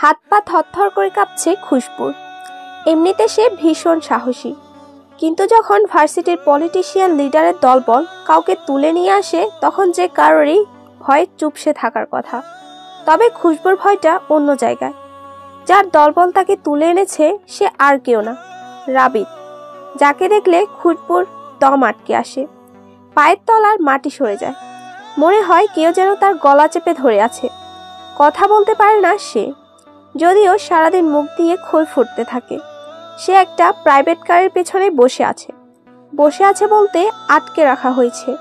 হাত পা থরথর করে কাঁপছে খুশবুর। এমনিতে সে ভীষণ সাহসী। কিন্তু যখন ভার্সিটির পলিটিশিয়ান লিডারের দলবল কাউকে তুলে নিয়ে আসে, তখন যে কারোরই ভয় চুপসে থাকার কথা। তবে খুশবুর ভয়টা অন্য জায়গায়। যার দলবল তাকে তুলে এনেছে, সে আর কেউ না, রাবিত। যাকে দেখলে খুশবুর দম আটকে আসে। পায়ের তলার মাটি সরে যায়। মনে হয় কেউ যেন তার গলা চেপে ধরে আছে। কথা বলতে পারে না সে। যদিও সারাদিন মুখ দিয়ে খোল ফুটতে থাকে। সে একটা প্রাইভেট কারের পেছনে বসে আছে। বসে আছে বলতে আটকে রাখা হয়েছে।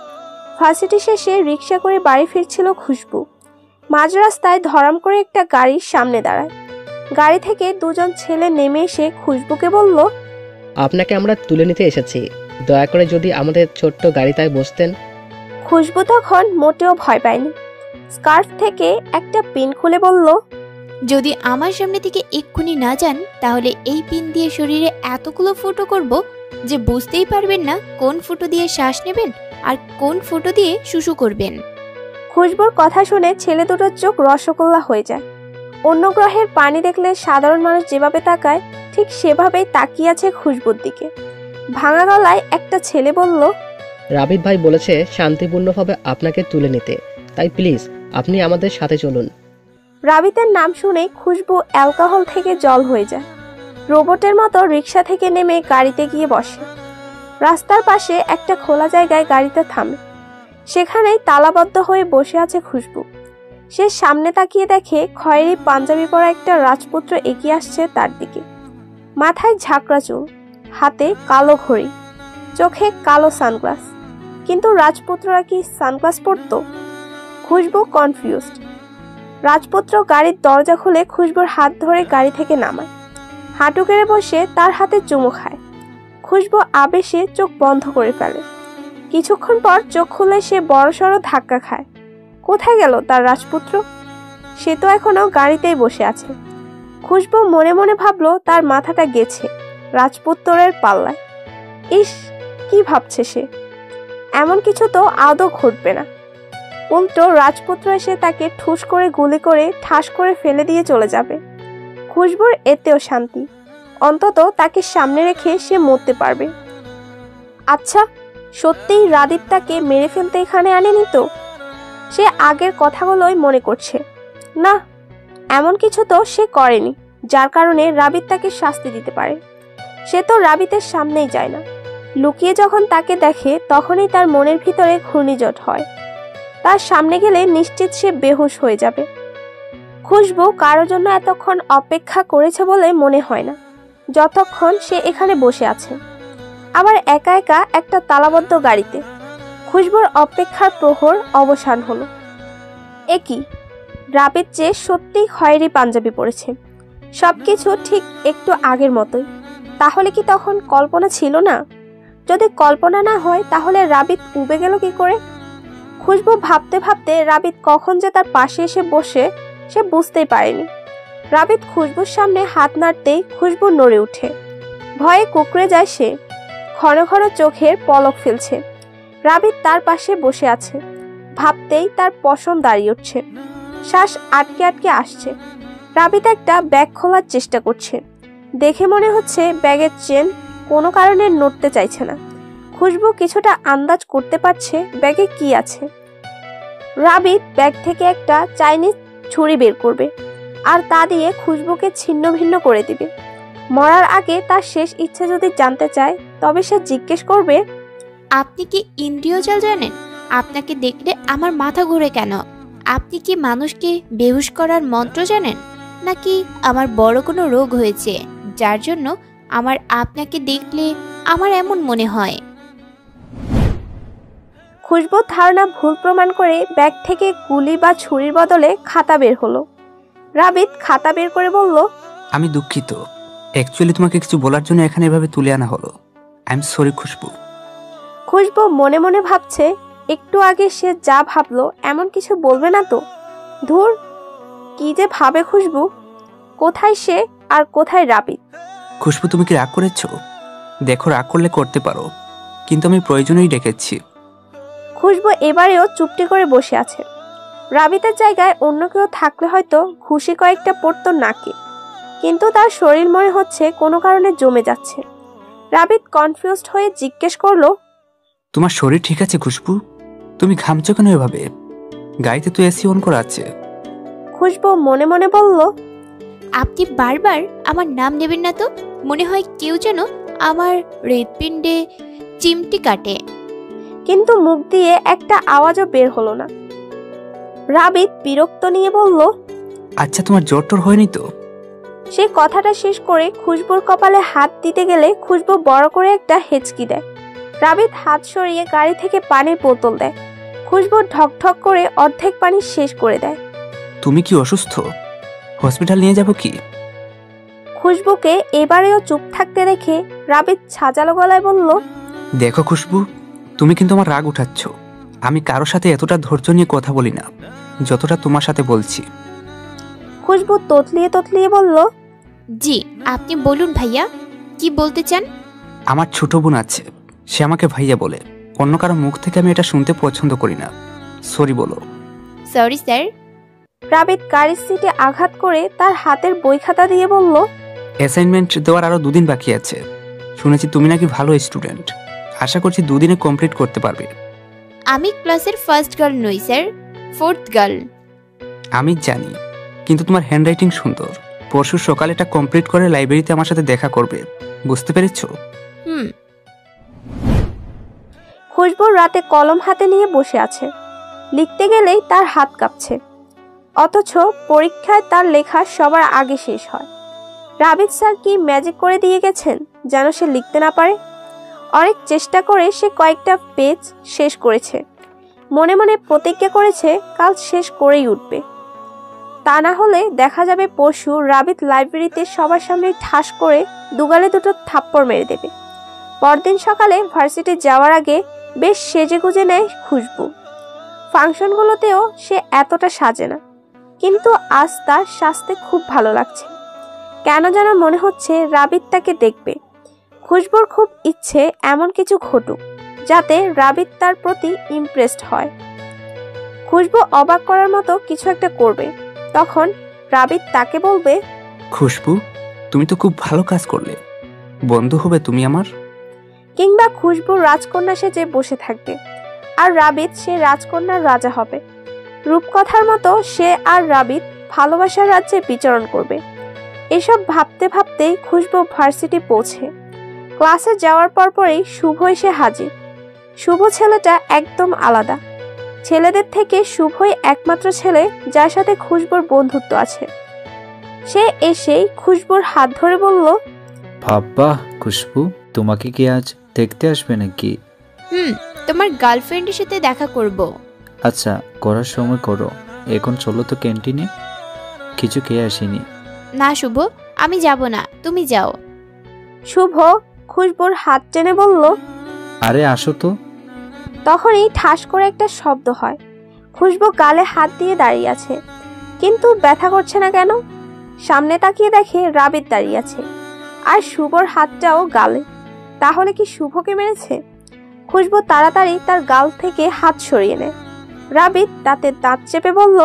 ভার্সিটি শেষে রিক্সা করে বাড়ি ফিরছিল খুশবু। মাঝ রাস্তায় ধরাম করে একটা গাড়ির সামনে দাঁড়ায়। গাড়ি থেকে দুজন ছেলে নেমে এসে খুশবুকে বলল আপনাকে আমরা তুলে নিতে এসেছি। দয়া করে যদি আমাদের ছোট্ট গাড়িটায় বসতেন। খুশবু তখন মোটেও ভয় পায়নি। স্কার্ফ থেকে একটা পিন খুলে বলল যদি আমার সামনে থেকে এক্ষুনি না যান তাহলে এই পিন দিয়ে শরীরে এতগুলো ফুটো করব যে বুঝতেই পারবেন না কোন ফুটো দিয়ে শ্বাস নেবেন আর কোন ফুটো দিয়ে শুশু করবেন। খুশবুর কথা শুনে ছেলে দুটোর চোখ রসগোল্লা হয়ে যায়। অন্য গ্রহের পানি দেখলে সাধারণ মানুষ যেভাবে তাকায় ঠিক সেভাবেই তাকিয়ে আছে খুশবুর দিকে। ভাঙা গলায় একটা ছেলে বলল রাবিদ ভাই বলেছে শান্তিপূর্ণভাবে আপনাকে তুলে নিতে। তাই প্লিজ আপনি আমাদের সাথে চলুন। রাবিতের নাম শুনে খুশবু অ্যালকোহল থেকে জল হয়ে যায়। রোবটের মতো রিক্সা থেকে নেমে গাড়িতে গিয়ে বসে। রাস্তার পাশে একটা খোলা জায়গায় গাড়িতে থামে। সেখানেই তালাবদ্ধ হয়ে বসে আছে খুশবু। সে সামনে তাকিয়ে দেখে খয়েরি পাঞ্জাবি পরা একটা রাজপুত্র এগিয়ে আসছে তার দিকে। মাথায় ঝাঁকড়া চুল, হাতে কালো ঘড়ি, চোখে কালো সানগ্লাস। কিন্তু রাজপুত্ররা কি সানগ্লাস পরতো? খুশবু কনফিউজড। রাজপুত্র গাড়ির দরজা খুলে খুশবুর হাত ধরে গাড়ি থেকে নামায়। হাঁটু কেড়ে বসে তার হাতে চুমু খায়। খুশবু আবেশে চোখ বন্ধ করে ফেলে। কিছুক্ষণ পর চোখ খুলে সে বড়সড় ধাক্কা খায়। কোথায় গেল তার রাজপুত্র? সে তো এখনও গাড়িতেই বসে আছে। খুশবু মনে মনে ভাবলো তার মাথাটা গেছে রাজপুত্রের পাল্লায়। ইস, কি ভাবছে সে? এমন কিছু তো আদৌ ঘটবে না। উল্টো রাজপুত্র এসে তাকে ঠুস করে গুলি করে ঠাস করে ফেলে দিয়ে চলে যাবে। খুশবুর এতেও শান্তি। অন্তত তাকে সামনে রেখে সে মরতে পারবে। আচ্ছা সত্যিই রাদীপ তাকে মেরে ফেলতে এখানে আনেনি তো? সে আগের কথাগুলোই মনে করছে। না, এমন কিছু তো সে করেনি, যার কারণে রাবিত তাকে শাস্তি দিতে পারে। সে তো রাবিতের সামনেই যায় না। লুকিয়ে যখন তাকে দেখে, তখনই তার মনের ভিতরে ঘূর্ণিঝড় হয়। তার সামনে গেলে নিশ্চিত সে বেহুশ হয়ে যাবে। খুশবু কারও জন্য এতক্ষণ অপেক্ষা করেছে বলে মনে হয় না, যতক্ষণ সে এখানে বসে আছে। আবার একা একা একটা তালাবদ্ধ গাড়িতে, খুশবুর অপেক্ষার প্রহর অবসান হলো। একই রাবির চেয়ে সত্যিই খয়েরি পাঞ্জাবি পড়েছে সব কিছু ঠিক একটু আগের মতোই। তাহলে কি তখন কল্পনা ছিল না? যদি কল্পনা না হয়, তাহলে রাবিত উবে গেল কি করে? খুশবু ভাবতে ভাবতে রাবিত কখন যে তার পাশে এসে বসে, সে বুঝতেই পারেনি। রাবিত খুশবুর সামনে হাত নাড়তেই খুশবু নড়ে উঠে। ভয়ে কুকড়ে যায় সে। ঘন ঘন চোখের পলক ফেলছে। রাবিত তার পাশে বসে আছে। ভাবতেই তার পশম দাঁড়িয়ে উঠছে। শ্বাস আটকে আটকে আসছে। রাবিত একটা ব্যাগ খোলার চেষ্টা করছে। দেখে মনে হচ্ছে ব্যাগের চেন কোনো কারণে নড়তে চাইছে না। খুশবু কিছুটা আন্দাজ করতে পারছে ব্যাগে কি আছে। রাবিত ব্যাগ থেকে একটা চাইনিজ ছুরি বের করবে আর তা দিয়ে খুশবুকে ছিন্ন ভিন্ন করে দিবে। মরার আগে তার শেষ ইচ্ছে যদি জানতে চায়, তবে সে জিজ্ঞেস করবে, আপনি কি ইন্দ্রিয়জাল জানেন? আপনাকে দেখলে আমার মাথা ঘুরে কেন? আপনি কি মানুষকে বেহুশ করার মন্ত্র জানেন? নাকি আমার বড় কোনো রোগ হয়েছে, যার জন্য আমার আপনাকে দেখলে আমার এমন মনে হয়? খুশবুর ধারণা ভুল প্রমাণ করে ব্যাগ থেকে গুলি বা ছুরির বদলে খাতা বের হলো। রাবিত খাতা বের করে বলল আমি দুঃখিত। অ্যাকচুয়ালি তোমাকে কিছু বলার জন্য এখানে এভাবে তুলে আনা হলো। I am sorry Khushbu. Khushbu মনে মনে ভাবছে একটু আগে সে যা ভাবলো এমন কিছু বলবে না তো? ধুর কি যে ভাবে খুশবু? কোথায় সে আর কোথায় রাবিত? খুশবু তুমি কি রাগ করেছ? দেখো রাগ করলে করতে পারো। কিন্তু আমি প্রয়োজনেই ডেকেছি। খুশবু এবারেও চুপটি করে বসে আছে। রাবিতের জায়গায় অন্য কেউ থাকলে হয়তো ঘুষি কয়েকটা পড়তো নাকে। কিন্তু তার শরীর মনে হচ্ছে কোনো কারণে জমে যাচ্ছে। রাবিত কনফিউজড হয়ে জিজ্ঞেস করল তোমার শরীর ঠিক আছে খুশবু? তুমি ঘামছো কেন এভাবে? গাড়িতে তো এসি অন করা আছে। খুশবু মনে মনে বলল আপনি বারবার আমার নাম নেবেন না তো? মনে হয় কেউ যেন আমার হৃৎপিণ্ডে চিমটি কাটে। কিন্তু মুখ দিয়ে একটা আওয়াজও বের হলো না। রাবিত বিরক্ত নিয়ে বলল আচ্ছা তোমার জ্বর টর হয়নি তো? সে কথাটা শেষ করে খুশবুর কপালে হাত দিতে গেলে খুশবু বড় করে একটা হেঁচকি দেয়। রাবিত হাত সরিয়ে গাড়ি থেকে পানির বোতল দেয়। খুশবু ঢকঢক করে অর্ধেক পানি শেষ করে দেয়। তুমি কি অসুস্থ? হসপিটাল নিয়ে যাব কি? খুশবুকে এবারেও চুপ থাকতে দেখে রাবিত ছাজালো গলায় বলল দেখো খুশবু তুমি কিন্তু আমার রাগ উঠাচ্ছ। আমি কারও সাথে এতটা ধৈর্য নিয়ে কথা বলি না যতটা তোমার সাথে বলছি। খুশবু তোতলিয়ে তোতলিয়ে বলল জি আপনি বলুন ভাইয়া কি বলতে চান? আমার ছোট বোন আছে সে আমাকে ভাইয়া বলে অন্য কারও মুখ থেকে আমি এটা শুনতে পছন্দ করি না। সরি বলো। সরি স্যার রাবিত গাড়ির সিটে আঘাত করে তার হাতের বই খাতা দিয়ে বলল অ্যাসাইনমেন্ট দেওয়ার আরও দুদিন বাকি আছে। শুনেছি তুমি নাকি ভালো স্টুডেন্ট আশা করছি দুদিনে কমপ্লিট করতে পারবে। আমি ক্লাসের ফার্স্ট গার্ল নই স্যার। ফোর্থ গার্ল আমি জানি কিন্তু তোমার হ্যান্ডরাইটিং সুন্দর। পরশু সকালে এটা কমপ্লিট করে লাইব্রেরিতে আমার সাথে দেখা করবে। বুঝতে পেরেছ? হুম। খুশবু রাতে কলম হাতে নিয়ে বসে আছে। লিখতে গেলেই তার হাত কাঁপছে। অথচ পরীক্ষায় তার লেখা সবার আগে শেষ হয়। রাবিদ স্যার কি ম্যাজিক করে দিয়ে গেছেন যেন সে লিখতে না পারে? অনেক চেষ্টা করে সে কয়েকটা পেজ শেষ করেছে। মনে মনে প্রতিজ্ঞা করেছে, কাল শেষ করেই উঠবে। তা না হলে দেখা যাবে পরশু রাবিত লাইব্রেরিতে সবার সামনে ঠাস করে দুগালে দুটো থাপ্পড় মেরে দেবে। পরদিন সকালে ভার্সিটি যাওয়ার আগে বেশ সেজে গুজে নেয় খুশবু। ফাংশনগুলোতেও সে এতটা সাজে না, কিন্তু আজ তার সাজতে খুব ভালো লাগছে। কেন যেন মনে হচ্ছে রাবিদ তাকে দেখবে। খুশবুর খুব ইচ্ছে এমন কিছু ঘটুক যাতে রাবিদ তার প্রতি ইমপ্রেসড হয়। খুশবু অবাক করার মতো কিছু একটা করবে তখন রাবিদ তাকে বলবে খুশবু তুমি তো খুব ভালো কাজ করলে। বন্ধু হবে তুমি আমার? কিংবা খুশবু রাজকন্যা সেজে বসে থাকবে আর রাবিদ সে রাজকন্যার রাজা হবে। রূপকথার মতো সে আর রাবিদ ভালোবাসার রাজ্যে বিচরণ করবে। এসব ভাবতে ভাবতেই খুশবু ভার্সিটি পৌঁছে। ক্লাসে যাওয়ার পরপরই শুভ এসে হাজির। শুভ ছেলেটা একদম আলাদা। ছেলেদের থেকে শুভই একমাত্র ছেলে যার সাথে খুশবুর বন্ধুত্ব আছে। সে এসেই খুশবুর হাত ধরে বলল বাবা খুশবু তোমাকে কি আজ দেখতে আসবে নাকি? হুম তোমার গার্লফ্রেন্ডের সাথে দেখা করব। আচ্ছা করার সময় করো। এখন চলো তো ক্যান্টিনে। কিছু খেয়ে আসিনি। না শুভ আমি যাব না তুমি যাও। শুভ খুশবুর হাত টেনে বলল আরে আসো তো। তখনই ঠাস করে একটা শব্দ হয়। খুশবু গালে হাত দিয়ে দাঁড়িয়ে আছে কিন্তু ব্যথা করছে না কেন? সামনে তাকিয়ে দেখে রাবিদ দাঁড়িয়ে আছে আর শুভর হাতটাও গালে। তাহলে কি শুভকে মেরেছে? খুশবু তাড়াতাড়ি তার গাল থেকে হাত সরিয়ে নেয়। রাবিদ তাতে দাঁত চেপে বলল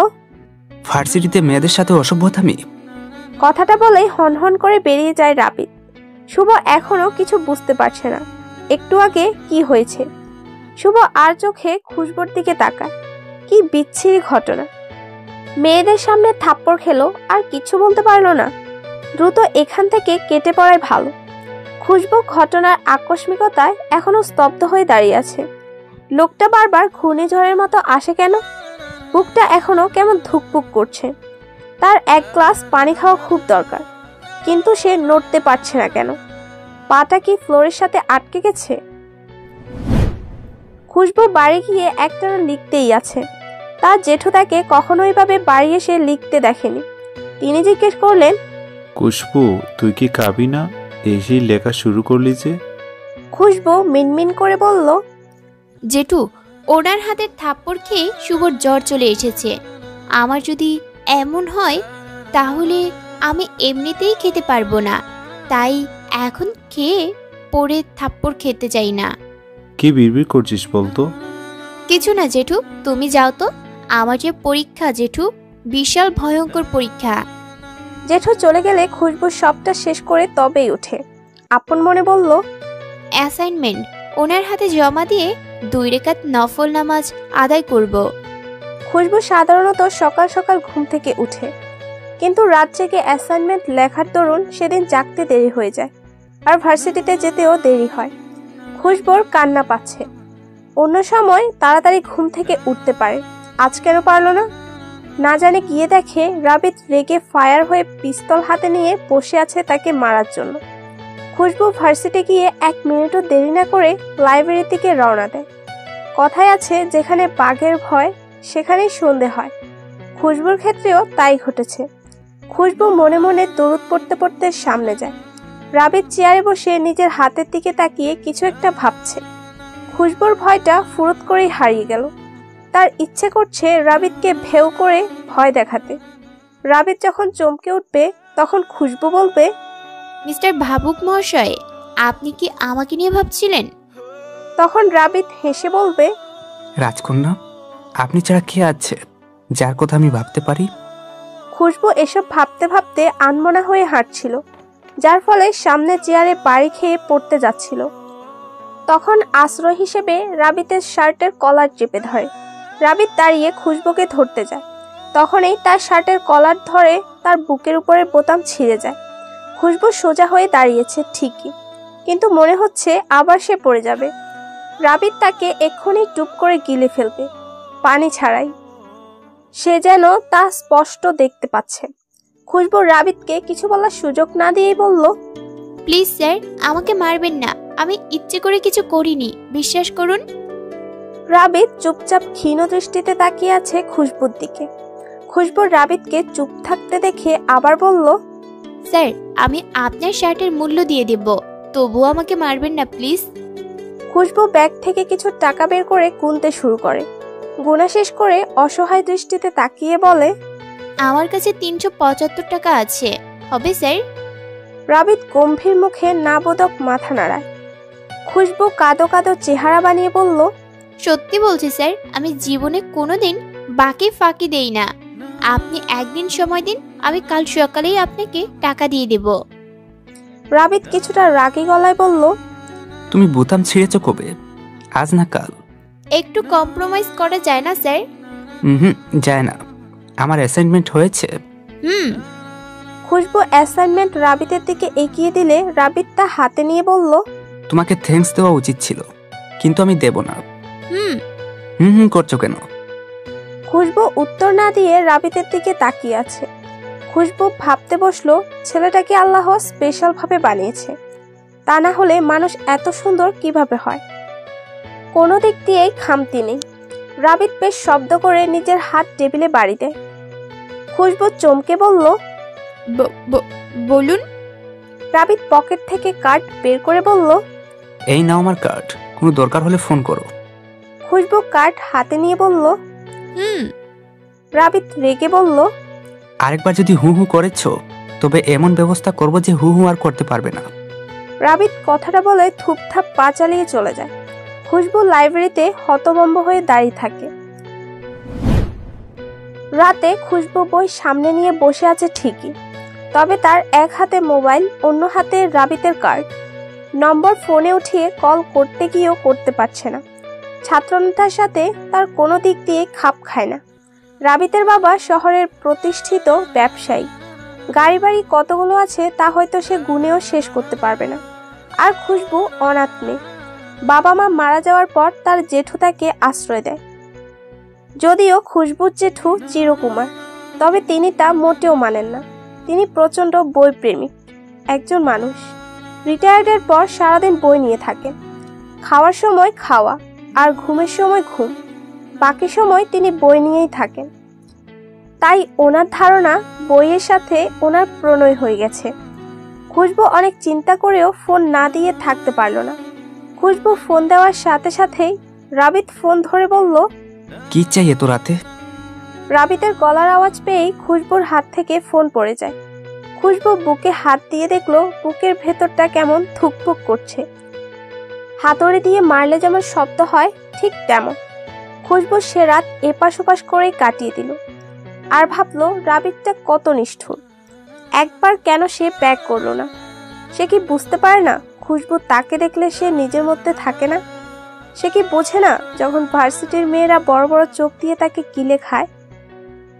ভার্সিটিতে মেয়েদের সাথে অসভ্যতামি? কথাটা বলেই হনহন করে বেরিয়ে যায় রাবিদ শুভ এখনও কিছু বুঝতে পারছে না। একটু আগে কি হয়েছে? শুভ আর চোখে খুশবুর দিকে তাকায়। কি বিচ্ছিরি ঘটনা। মেয়েদের সামনে থাপ্পড় খেলো আর কিছু বলতে পারল না। দ্রুত এখান থেকে কেটে পড়াই ভালো। খুশবু ঘটনার আকস্মিকতায় এখনও স্তব্ধ হয়ে দাঁড়িয়ে আছে। লোকটা বারবার ঘূর্ণিঝড়ের মতো আসে কেন? বুকটা এখনও কেমন ধুকপুক করছে। তার এক গ্লাস পানি খাওয়া খুব দরকার। কিন্তু সে নড়তে পারছে না কেন? পাটা কি ফ্লোরের সাথে আটকে গেছে? খুশবু বাড়ি গিয়ে একটানা লিখতেই আছে। তার জেঠু তাকে কখনোই ভাবে বাড়ি এসে লিখতে দেখেনি। তিনি জিজ্ঞেস করলেন খুশবু তুই কি খাবি না? এসেই লেখা শুরু করলি যে। খুশবু মিনমিন করে বলল জেঠু ওনার হাতের থাপ্পড় খেয়ে শুভর জ্বর চলে এসেছে। আমার যদি এমন হয় তাহলে আমি এমনিতেই খেতে পারব না। তাই এখন খেয়ে পরে থাপ্পড় খেতে চাই না। কি বিড়বিড় করছিস বলতো? কিছু না জেঠু তুমি যাও তো। আমার যে পরীক্ষা জেঠু বিশাল ভয়ঙ্কর পরীক্ষা। জেঠু চলে গেলে খুশবু সবটা শেষ করে তবেই ওঠে। আপন মনে বলল অ্যাসাইনমেন্ট ওনার হাতে জমা দিয়ে দুই রেখাত নফল নামাজ আদায় করব। খুশবু সাধারণত সকাল সকাল ঘুম থেকে উঠে। কিন্তু রাত জেগে অ্যাসাইনমেন্ট লেখার দরুন সেদিন জাগতে দেরি হয়ে যায়। আর ভার্সিটিতে যেতেও দেরি হয়। খুশবুর কান্না পাচ্ছে। অন্য সময় তাড়াতাড়ি ঘুম থেকে উঠতে পারে। আজ কেন পারল না? না জানে গিয়ে দেখে রাবিত রেগে ফায়ার হয়ে পিস্তল হাতে নিয়ে বসে আছে তাকে মারার জন্য। খুশবু ভার্সিটি গিয়ে এক মিনিটও দেরি না করে লাইব্রেরির দিকে রওনা দেয়। কথায় আছে, যেখানে বাঘের ভয়, সেখানেই সন্ধে হয়। খুশবুর ক্ষেত্রেও তাই ঘটেছে। খুশবু মনে মনে দরুদ পড়তে পড়তে সামনে যায়। রাবির চেয়ারে বসে নিজের হাতের দিকে তাকিয়ে কিছু একটা ভাবছে। খুশবুর ভয়টা ফুরত করেই হারিয়ে গেল। তার ইচ্ছে করছে রাবিদকে ভেউ করে ভয় দেখাতে। রাবিদ যখন চমকে উঠবে তখন খুশবু বলবে মিস্টার ভাবুক মহাশয় আপনি কি আমাকে নিয়ে ভাবছিলেন? তখন রাবিদ হেসে বলবে রাজকন্যা আপনি ছাড়া কে আছে যার কথা আমি ভাবতে পারি? খুশবু এসব ভাবতে ভাবতে আনমনা হয়ে হাঁটছিল, যার ফলে সামনে চেয়ারে বাড়ি খেয়ে পড়তে যাচ্ছিল। তখন আশ্রয় হিসেবে রাবিতের শার্টের কলার চেপে ধরে। রাবিত দাঁড়িয়ে খুশবুকে ধরতে যায়। তখনই তার শার্টের কলার ধরে তার বুকের উপরে বোতাম ছিঁড়ে যায়। খুশবু সোজা হয়ে দাঁড়িয়েছে ঠিকই, কিন্তু মনে হচ্ছে আবার সে পড়ে যাবে। রাবিত তাকে এক্ষুনি টুপ করে গিলে ফেলবে, পানি ছাড়াই। সে যেন তা স্পষ্ট দেখতে পাচ্ছে। খুশবু রাবিতকে কিছু বলার সুযোগ না দিয়েই বলল প্লিজ স্যার আমাকে মারবেন না। আমি ইচ্ছে করে কিছু করিনি বিশ্বাস করুন। রাবিত চুপচাপ ক্ষীণ দৃষ্টিতে তাকিয়ে আছে খুশবুর দিকে। খুশবু রাবিতকে চুপ থাকতে দেখে আবার বলল স্যার আমি আপনার শার্টের মূল্য দিয়ে দেব তবুও আমাকে মারবেন না প্লিজ। খুশবু ব্যাগ থেকে কিছু টাকা বের করে গুনতে শুরু করে। গুনা শেষ করে অসহায় দৃষ্টিতে তাকিয়ে বলে আমার কাছে তিনশো পঁচাত্তর টাকা আছে। হবে স্যার? রাবিত গম্ভীর মুখে নাবোধক মাথা নাড়ায়। খুশবু কাদো কাদো চেহারা বানিয়ে বলল সত্যি বলছি স্যার আমি জীবনে কোনোদিন বাকি ফাঁকি দেই না। আপনি একদিন সময় দিন আমি কাল সকালেই আপনাকে টাকা দিয়ে দেব। রাবিত কিছুটা রাগী গলায় বলল তুমি বোতাম ছিঁড়েছ কবে? আজ না কাল? একটু কম্প্রোমাইজ করা যায় না স্যার? হুম যায় না। আমার অ্যাসাইনমেন্ট হয়েছে। হুম। খুশবু অ্যাসাইনমেন্ট রাবিতের দিকে এগিয়ে দিলে রাবিত তা হাতে নিয়ে বলল তোমাকে থ্যাঙ্কস দেওয়া উচিত ছিল কিন্তু আমি দেব না। হুম। হুম হুম করছ কেন? খুশবু উত্তর না দিয়ে রাবিতের দিকে তাকিয়ে আছে। খুশবু ভাবতে বসল ছেলেটাকে আল্লাহ স্পেশাল ভাবে বানিয়েছে। তা না হলে মানুষ এত সুন্দর কীভাবে হয়? কোনো দিক দিয়েই খামতি নেই। রাবিত বেশ শব্দ করে নিজের হাত টেবিলে বাড়ি দেয় খুশবু চমকে বলল বলুন। রাবিত পকেট থেকে কার্ড বের করে বলল এই নাও আমার কার্ড কোনো দরকার হলে ফোন করো। খুশবু কার্ড হাতে নিয়ে বলল হুম। রাবিত রেগে বলল আরেকবার যদি হু হু করেছ তবে এমন ব্যবস্থা করব যে হু হু আর করতে পারবে না। রাবিত কথাটা বলে থুপথাপ পা চালিয়ে চলে যায়। খুশবু লাইব্রেরিতে হতবম্ব হয়ে দাঁড়িয়ে থাকে। রাতে খুশবু বই সামনে নিয়ে বসে আছে ঠিকই, তবে তার এক হাতে মোবাইল, অন্য হাতে রাবিতের কার্ড। নম্বর ফোনে উঠিয়ে কল করতে গিয়েও করতে পারছে না। ছাত্রনেতার সাথে তার কোনো দিক দিয়ে খাপ খায় না। রাবিতের বাবা শহরের প্রতিষ্ঠিত ব্যবসায়ী। গাড়ি বাড়ি কতগুলো আছে তা হয়তো সে গুনেও শেষ করতে পারবে না। আর খুশবু অনাথ মেয়ে। বাবা মা মারা যাওয়ার পর তার জেঠু তাকে আশ্রয় দেয়। যদিও খুশবুর জেঠু চিরকুমার, তবে তিনি তা মোটেও মানেন না। তিনি প্রচণ্ড বইপ্রেমিক একজন মানুষ। রিটায়ার্ডের পর সারাদিন বই নিয়ে থাকেন। খাওয়ার সময় খাওয়া আর ঘুমের সময় ঘুম। বাকি সময় তিনি বই নিয়েই থাকেন। তাই ওনার ধারণা বইয়ের সাথে ওনার প্রণয় হয়ে গেছে। খুশবু অনেক চিন্তা করেও ফোন না দিয়ে থাকতে পারল না। খুশবু ফোন দেওয়ার সাথে সাথেই রাবিত ফোন ধরে বলল কি চাই এত রাতে? রাবিতের গলার আওয়াজ পেয়েই খুশবুর হাত থেকে ফোন পড়ে যায়। খুশবু বুকে হাত দিয়ে দেখল বুকের ভেতরটা কেমন থুকপুক করছে। হাতুড়ি দিয়ে মারলে যেমন শব্দ হয় ঠিক তেমন। খুশবু সে রাত এপাশ ওপাশ করেই কাটিয়ে দিল আর ভাবলো রাবিকটা কত নিষ্ঠুর। একবার কেন সে প্যাক করল না? সে কি বুঝতে পারে না? খুশবু তাকে দেখলে সে নিজের মধ্যে থাকে না। সে কি বোঝে না যখন ভার্সিটির মেয়েরা বড় বড় চোখ দিয়ে তাকে কিলে খায়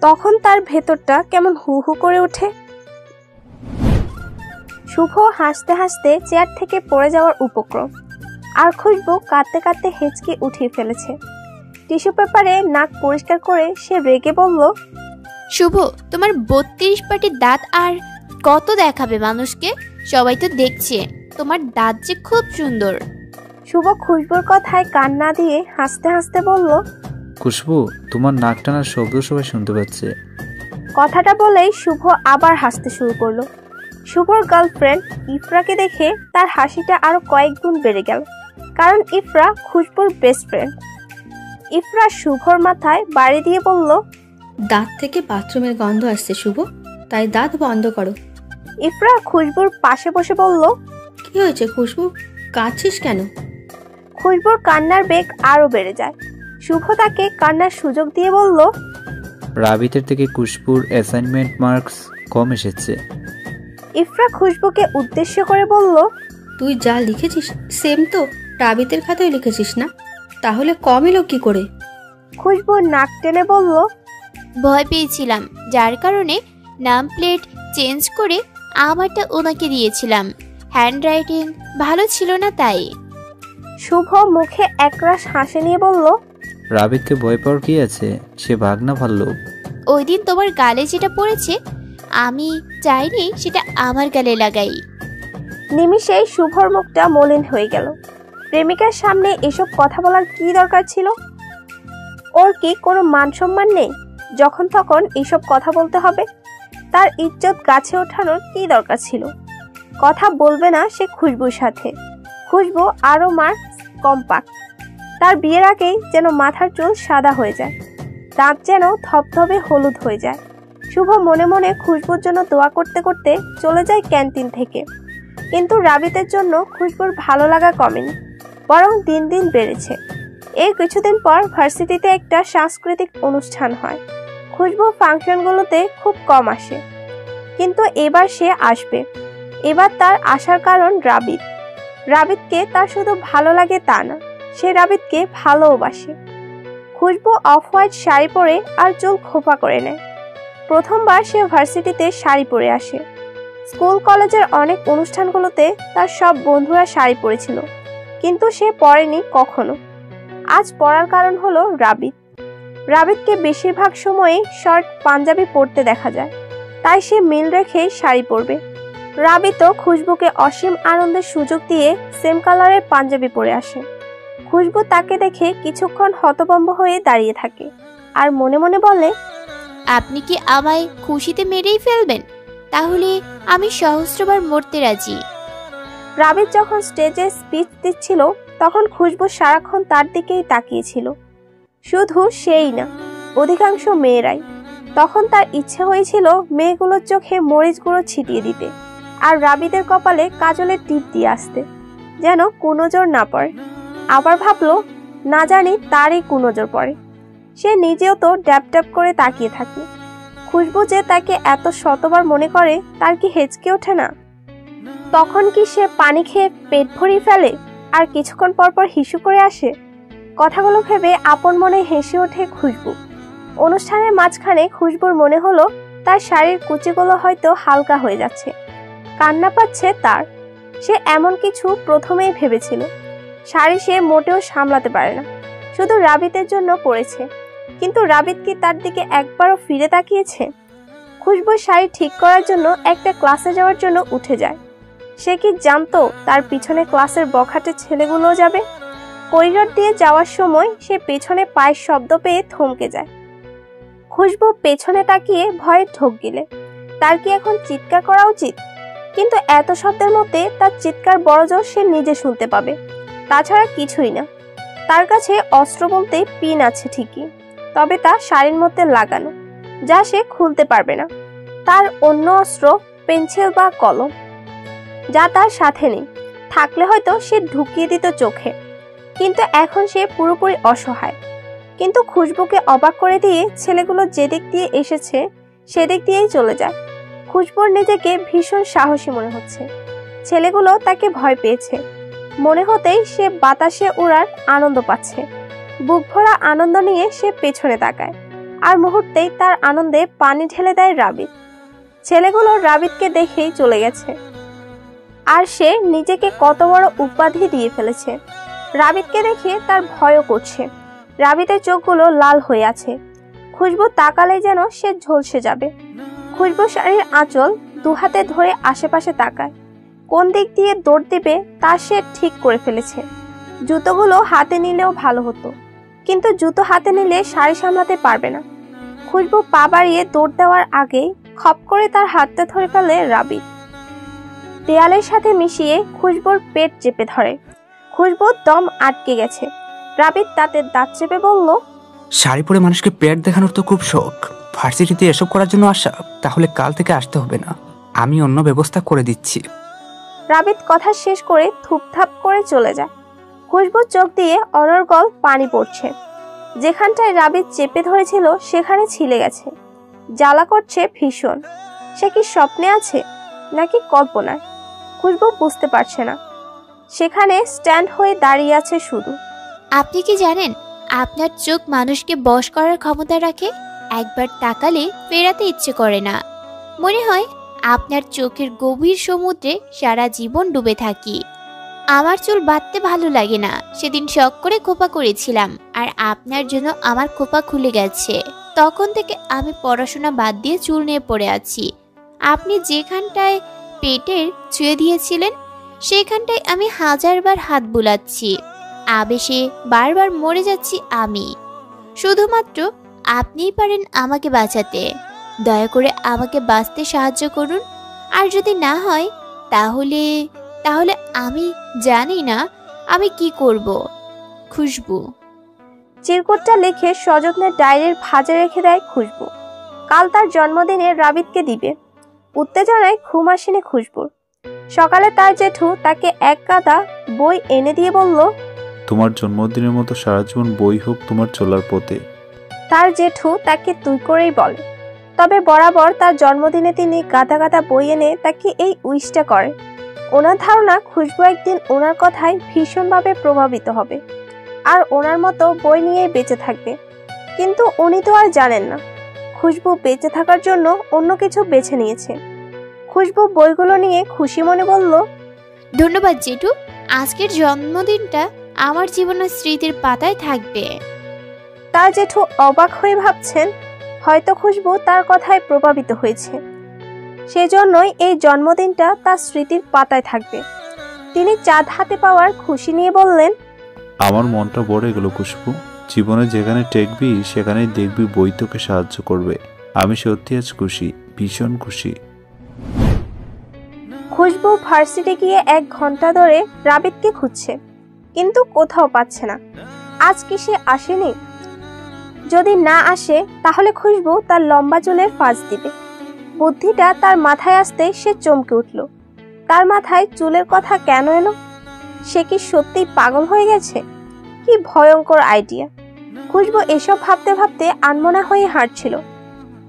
তখন তার ভেতরটা কেমন হু হু করে ওঠে। শুভ হাসতে হাসতে চেয়ার থেকে পড়ে যাওয়ার উপক্রম। আর খুশবু কাঁদতে কাঁদতে হেঁচকে উঠিয়ে ফেলেছে। টিস্যু পেপারে নাক পরিষ্কার করে সে রেগে বলল, শুভ, তোমার বত্রিশ পাটি দাঁত আর কত দেখাবে মানুষকে? সবাই তো দেখছে। তোমার দাঁত যে খুব সুন্দর। শুভ খুশবুর কথায় কান না দিয়ে হাসতে হাসতে বলল খুশবু তোমার নাক টানার শব্দ সবাই শুনতে পাচ্ছে। কথাটা বলেই শুভ আবার হাসতে শুরু করল। শুভর গার্লফ্রেন্ড ইফরাকে দেখে তার হাসিটা আরও কয়েক গুণ বেড়ে গেল কারণ ইফরা খুশবুর বেস্ট ফ্রেন্ড ইফরা শুভর মাথায় বাড়ি দিয়ে বলল দাঁত থেকে বাথরুমের গন্ধ আসছে শুভ তাই দাঁত বন্ধ করো। ইফরা খুশবুর পাশে বসে বলল কি হয়েছে খুশবু? কাঁদছিস কেন? খুশবুর কান্নার বেগ আরও বেড়ে যায়। শুভ তাকে কান্নার সুযোগ দিয়ে বলল রাবিতের থেকে খুশবুর অ্যাসাইনমেন্ট মার্কস কম এসেছে। ইফরা খুশবুকে উদ্দেশ্য করে বলল তুই যা লিখেছিস সেম তো রাবিতের খাতায় লিখেছিস না? তাহলে কম এলো কি করে? খুশবু নাক টেনে বলল ভয় পেয়েছিলাম যার কারণে নাম প্লেট চেঞ্জ করে আমারটা ওনাকে দিয়েছিলাম। হ্যান্ডরাইটিং ভালো ছিল না তাই। শুভ মুখে একরাশ হাসি নিয়ে বলল রাবিতকে ভয় পাওয়ার কি আছে? সে ভাগনা ভাল্লুক ওই দিন তোমার গালে যেটা পড়েছে আমি চাইনি সেটা আমার গালে লাগাই। নিমিষেই শুভর মুখটা মলিন হয়ে গেল। প্রেমিকার সামনে এসব কথা বলার কি দরকার ছিল? ওর কি কোনো মান সম্মান নেই? যখন তখন এইসব কথা বলতে হবে তার ইজ্জত গাছে ওঠানোর কি দরকার ছিল? কথা বলবে না সে খুশবুর সাথে। খুশবু আরও মার কম্পাক্ট তার বিয়ের আগেই যেন মাথার চুল সাদা হয়ে যায়। দাঁত যেন ধবধবে হলুদ হয়ে যায়। শুভ মনে মনে খুশবুর জন্য দোয়া করতে করতে চলে যায় ক্যান্টিন থেকে। কিন্তু রাবিতের জন্য খুশবুর ভালো লাগা কমেনি, বরং দিন দিন বেড়েছে। এর কিছুদিন পর ভার্সিটিতে একটা সাংস্কৃতিক অনুষ্ঠান হয়। খুশবু ফাংশনগুলোতে খুব কম আসে। কিন্তু এবার সে আসবে। এবার তার আসার কারণ রাবিত। রাবিতকে তার শুধু ভালো লাগে তা না, সে রাবিতকে ভালোবাসে খুশবু অফ হোয়াইট শাড়ি পরে আর চুল খোপা করে নেয়। প্রথমবার সে ভার্সিটিতে শাড়ি পরে আসে। স্কুল, কলেজের অনেক অনুষ্ঠানগুলোতে তার সব বন্ধুরা শাড়ি পরেছিল, কিন্তু সে পরেনি কখনো। আজ পরার কারণ হলো রাবিত। রাবিতকে বেশিরভাগ সময়ে শর্ট পাঞ্জাবি পরতে দেখা যায়, তাই সে মিল রেখে শাড়ি পরবে। রাবিতও খুশবুকে অসীম আনন্দের সুযোগ দিয়ে সেম কালারের পাঞ্জাবি পরে আসে। খুশবু তাকে দেখে কিছুক্ষণ হতবম্ব হয়ে দাঁড়িয়ে থাকে আর মনে মনে বলে আপনি কি আমায় খুশিতে মেরেই ফেলবেন? তাহলে আমি সহস্রবার মরতে রাজি। রাবিত যখন স্টেজে স্পিচ দিচ্ছিল তখন খুশবু সারাক্ষণ তার দিকেই তাকিয়েছিল। শুধু সেই না অধিকাংশ মেয়েরাই। তখন তার ইচ্ছে হয়েছিল মেয়েগুলোর চোখে মরিচ গুঁড়ো ছিটিয়ে দিতে। আর রাবিদের কপালে কাজলের টিপ দিয়ে আসতে। যেন কুনজর না পড়ে। আবার ভাবলো, না জানি তারই কুনজর পড়ে। সে নিজেও তো ড্যাপ ড্যাপ করে তাকিয়ে থাকে। খুশবু যে তাকে এত শতবার মনে করে, তার কি হেঁচকে ওঠে না? তখন কি সে পানি খেয়ে পেট ভরিয়ে ফেলে আর কিছুক্ষণ পর পর হিসু করে আসে? কথাগুলো ভেবে আপন মনে হেসে ওঠে খুশবু। অনুষ্ঠানের মাঝখানে খুশবুর মনে হলো, তার শাড়ির কুচিগুলো হয়তো হালকা হয়ে যাচ্ছে। কান্না পাচ্ছে তার। সে এমন কিছু প্রথমেই ভেবেছিল। শাড়ি সে মোটেও সামলাতে পারে না। শুধু রাবিতের জন্য পড়েছে। কিন্তু রাবিত কি তার দিকে একবারও ফিরে তাকিয়েছে? খুশবু শাড়ি ঠিক করার জন্য একটা ক্লাসে যাওয়ার জন্য উঠে যায়। সে কি জানতো তার পিছনে ক্লাসের বখাটে ছেলেগুলো যাবে? করিডর দিয়ে যাওয়ার সময় সে পেছনে পায়ের শব্দ পেয়ে থমকে যায়। খুশবু পেছনে তাকিয়ে ভয়ে ঢোক গিলে। তার কি এখন চিৎকার করা উচিত? কিন্তু এত শব্দের মধ্যে তার চিৎকার বড় জোর সে নিজে শুনতে পাবে। তাছাড়া কিছুই না। তার কাছে অস্ত্র বলতে পিন আছে ঠিকই, তবে তা শাড়ির মধ্যে লাগানো, যা সে খুলতে পারবে না। তার অন্য অস্ত্র, পেন্সিল বা কলম, যা তার সাথে নেই। থাকলে হয়তো সে ঢুকিয়ে দিত চোখে, কিন্তু এখন সে পুরোপুরি অসহায়। কিন্তু খুশবুকে অবাক করে দিয়ে ছেলেগুলো যেদিক দিয়ে এসেছে, সেদিক দিয়েই চলে যায়। খুশবুর নিজেকে ভীষণ সাহসী মনে হচ্ছে। ছেলেগুলো তাকে ভয় পেয়েছে। মনে হতেই সে বাতাসে উড়ার আনন্দ পাচ্ছে। বুক ভরা আনন্দ নিয়ে সে পেছনে তাকায়। আর মুহূর্তেই তার আনন্দে পানি ঢেলে দেয় রাবিত। ছেলেগুলো রাবিতকে দেখেই চলে গেছে। আর সে নিজেকে কত বড় উপাধি দিয়ে ফেলেছে। রাবিতকে দেখে তার ভয়ও করছে। রাবিতের চোখগুলো লাল হয়ে আছে। খুশবু তাকালে যেন সে ঝলসে যাবে। খুশবু শাড়ির আঁচল দু হাতে ধরে আশেপাশে তাকায়। কোন দিক দিয়ে দৌড় দেবে তা সে ঠিক করে ফেলেছে। জুতোগুলো হাতে নিলেও ভালো হতো, কিন্তু জুতো হাতে নিলে শাড়ি সামলাতে পারবে না। খুশবু পা বাড়িয়ে দৌড় দেওয়ার আগেই খপ করে তার হাতটা ধরে ফেলে রাবি। দেয়ালের সাথে মিশিয়ে খুশবুর পেট চেপে ধরে। খুশবুর দম আটকে গেছে। রাবিত তাতে দাঁত চেপে বলল, শাড়ি পরে মানুষকে পেট দেখানোর তো খুব শখ। ভার্সিটিতে এসব করার জন্য আসা তাহলে কাল থেকে আসতে হবে না। আমি অন্য ব্যবস্থা করে দিচ্ছি। রাবিত কথা শেষ করে থুপথাপ করে চলে যায়। খুশবুর চোখ দিয়ে অনর্গল পানি পড়ছে। যেখানটায় রাবিত চেপে ধরেছিল সেখানে ছিলে গেছে। জ্বালা করছে ভীষণ। সে কি স্বপ্নে আছে নাকি কল্পনায়? খুশবু বুঝতে পারছে না। সেখানে স্ট্যান্ড হয়ে দাঁড়িয়ে আছে শুধু। আপনি কি জানেন আপনার চোখ মানুষকে বশ করার ক্ষমতা রাখে? একবার তাকালে ফেরাতে ইচ্ছে করে না। মনে হয় আপনার চোখের গভীর সমুদ্রে সারা জীবন ডুবে থাকি। আমার চুল বাঁধতে ভালো লাগে না। সেদিন শখ করে খোপা করেছিলাম আর আপনার জন্য আমার খোপা খুলে গেছে। তখন থেকে আমি পড়াশোনা বাদ দিয়ে চুল নিয়ে পড়ে আছি। আপনি যেখানটায় পেটের ছুঁয়ে দিয়েছিলেন, সেখানটায় আমি হাজারবার হাত বুলাচ্ছি। আবেশে বারবার মরে যাচ্ছি আমি। শুধুমাত্র আপনিই পারেন আমাকে বাঁচাতে। দয়া করে আমাকে বাঁচতে সাহায্য করুন। আর যদি না হয় তাহলে তাহলে আমি জানি না আমি কি করব। খুশবু। চিরকুটটা লিখে সযত্নে ডায়েরির ভাজে রেখে দেয় খুশবু। কাল তার জন্মদিনে রাবিতকে দিবে। উত্তেজনায় ঘুম আসেনি খুশবুর সকালে তার জেঠু তাকে এক গাদা বই এনে দিয়ে বলল তোমার জন্মদিনের মতো সারা জীবন বই হোক তোমার চলার পথে। তার জেঠু তাকে তুই করেই বলে। তবে বরাবর তার জন্মদিনে তিনি গাদা গাদা বই এনে তাকে এই উইশটা করে। ওনার ধারণা, খুশবু একদিন ওনার কথায় ভীষণভাবে প্রভাবিত হবে। আর ওনার মতো বই নিয়েই বেঁচে থাকবে। কিন্তু উনি তো আর জানেন না। খুশবু বেঁচে থাকার জন্য অন্য কিছু বেছে নিয়েছে। খুশবু বইগুলো নিয়ে খুশি মনে বলল, ধন্যবাদ জেঠু। আজকের জন্মদিনটা আমার জীবনের স্মৃতির পাতায় থাকবে। তার জেঠু অবাক হয়ে ভাবছেন হয়তো খুশবু তার কথায় প্রভাবিত হয়েছে। সেজন্যই এই জন্মদিনটা তার স্মৃতির পাতায় থাকবে। তিনি চাঁদ হাতে পাওয়ার খুশি নিয়ে বললেন আমার মনটা বড় গেল খুশবু। জীবনে যেখানে টেকবি সেখানেই দেখবি বই তোকে সাহায্য করবে। আমি সত্যি আজ খুশি ভীষণ খুশি। খুশবু ভার্সিটি গিয়ে এক ঘণ্টা ধরে রাবিতকে খুঁজছে কিন্তু কোথাও পাচ্ছে না। আজ কি সে আসেনি? যদি না আসে তাহলে খুশবু তার লম্বা চুলের ফাঁস দিবে। বুদ্ধিটা তার মাথায় আসতে সে চমকে উঠল। তার মাথায় চুলের কথা কেন এলো? সে কি সত্যি পাগল হয়ে গেছে? কি ভয়ঙ্কর আইডিয়া খুশবু এসব ভাবতে ভাবতে আনমনা হয়ে হাঁটছিল।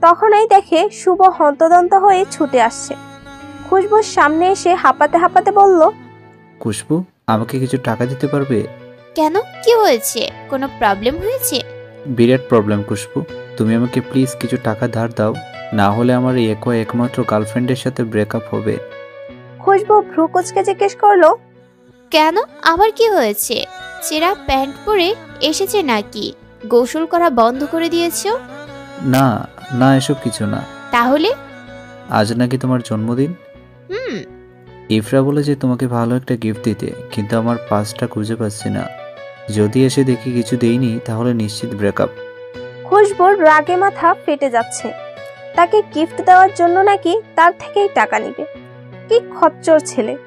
তখনই দেখে শুভ হন্তদন্ত হয়ে ছুটে আসছে। খুশবুর সামনে এসে হাঁপাতে হাঁপাতে বলল খুশবু আমাকে কিছু টাকা দিতে পারবে? কেন? কি হয়েছে? কোনো প্রবলেম হয়েছে? বিরাট প্রবলেম খুশবু। তুমি আমাকে প্লিজ কিছু টাকা ধার দাও। না হলে আমার এই এক একমাত্র গার্লফ্রেন্ডের সাথে ব্রেকআপ হবে। খুশবু ভ্রু কুচকে জিজ্ঞেস করল কেন? আবার কি হয়েছে? চেরা প্যান্ট পরে এসেছে নাকি? গোসল করা বন্ধ করে দিয়েছ? না না এসব কিছু না। তাহলে? আজ নাকি তোমার জন্মদিন? হুম। ইফরা বলে যে তোমাকে ভালো একটা গিফট দিতে কিন্তু আমার পাসটা খুঁজে পাচ্ছি না। যদি এসে দেখি কিছু দেইনি তাহলে নিশ্চিত ব্রেকআপ খুশবুর রাগে মাথা ফেটে যাচ্ছে। তাকে গিফট দেওয়ার জন্য নাকি তার থেকেই টাকা নিবে? কি খচ্চর ছেলে।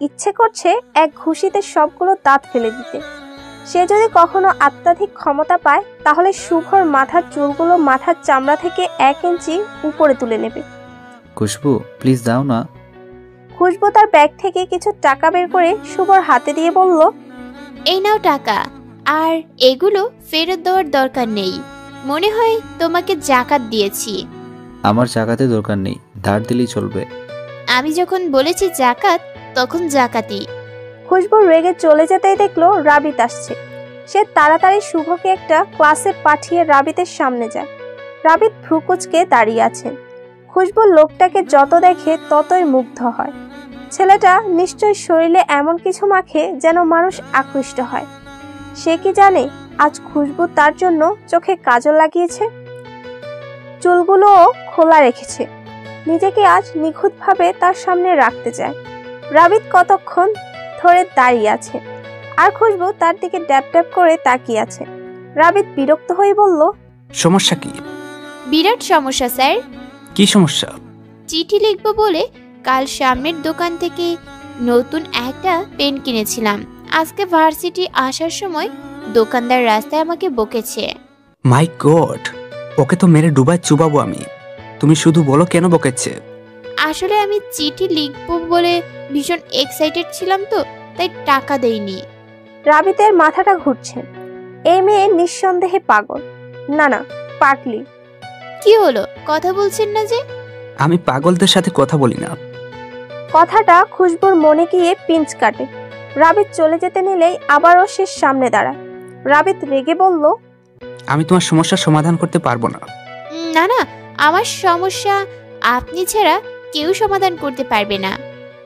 ইচ্ছে করছে এক ঘুষিতে সবগুলো দাঁত ফেলে দিতে। সে যদি কখনো অত্যাধিক ক্ষমতা পায় তাহলে শুভর মাথার চুলগুলো মাথার চামড়া থেকে এক ইঞ্চি উপরে তুলে নেবে। খুশবু প্লিজ দাও না। খুশবু তার ব্যাগ থেকে কিছু টাকা বের করে শুভর হাতে দিয়ে বলল এই নাও টাকা। আর এগুলো ফেরত দেওয়ার দরকার নেই। মনে হয় তোমাকে জাকাত দিয়েছি। আমার জাগাতে দরকার নেই। ধার দিলেই চলবে। আমি যখন বলেছি জাকাত তখন জাকাতি। খুশবু রেগে চলে যেতেই দেখল রাবিত আসছে। সে তাড়াতাড়ি শুভকে একটা ক্লাসে পাঠিয়ে রাবিতের সামনে যায়। রাবিত ভ্রুকুচকে দাঁড়িয়ে আছেন খুশবু লোকটাকে যত দেখে ততই মুগ্ধ হয়। ছেলেটা নিশ্চয় শরীরে এমন কিছু মাখে যেন মানুষ আকৃষ্ট হয়। সে কি জানে আজ খুশবু তার জন্য চোখে কাজল লাগিয়েছে? চুলগুলোও খোলা রেখেছে। নিজেকে আজ নিখুঁতভাবে তার সামনে রাখতে চায়। রাবিত কতক্ষণ ধরে দাঁড়িয়ে আছে আর খুশবু তার দিকে ড্যাপ ড্যাপ করে তাকিয়ে আছে। রাবিত বিরক্ত হয়ে বলল সমস্যা কি? বিরাট সমস্যা স্যার। কি সমস্যা? চিঠি লিখব বলে কাল সামনের দোকান থেকে নতুন একটা পেন কিনেছিলাম। আজকে ভার্সিটি আসার সময় দোকানদার রাস্তায় আমাকে বকেছে। মাই গড ওকে তো মেরে ডুবায় চুবাবো আমি। তুমি শুধু বলো কেন বকেছে? আসলে আমি চিঠি লিখব বলে ভীষণ এক্সাইটেড ছিলাম তো তাই টাকা দেইনি। রাবিতের মাথাটা ঘুরছে। এই মেয়ে নিঃসন্দেহে পাগল। না না পাগলি। কি হলো? কথা বলছেন না যে? আমি পাগলদের সাথে কথা বলি না। কথাটা খুশবুর মনে গিয়ে পিঞ্চ কাটে। রাবিত চলে যেতে নিলেই আবারও সে সামনে দাঁড়ায়। রাবিত রেগে বলল আমি তোমার সমস্যার সমাধান করতে পারব না। না না আমার সমস্যা আপনি ছাড়া কেউ সমাধান করতে পারবে না।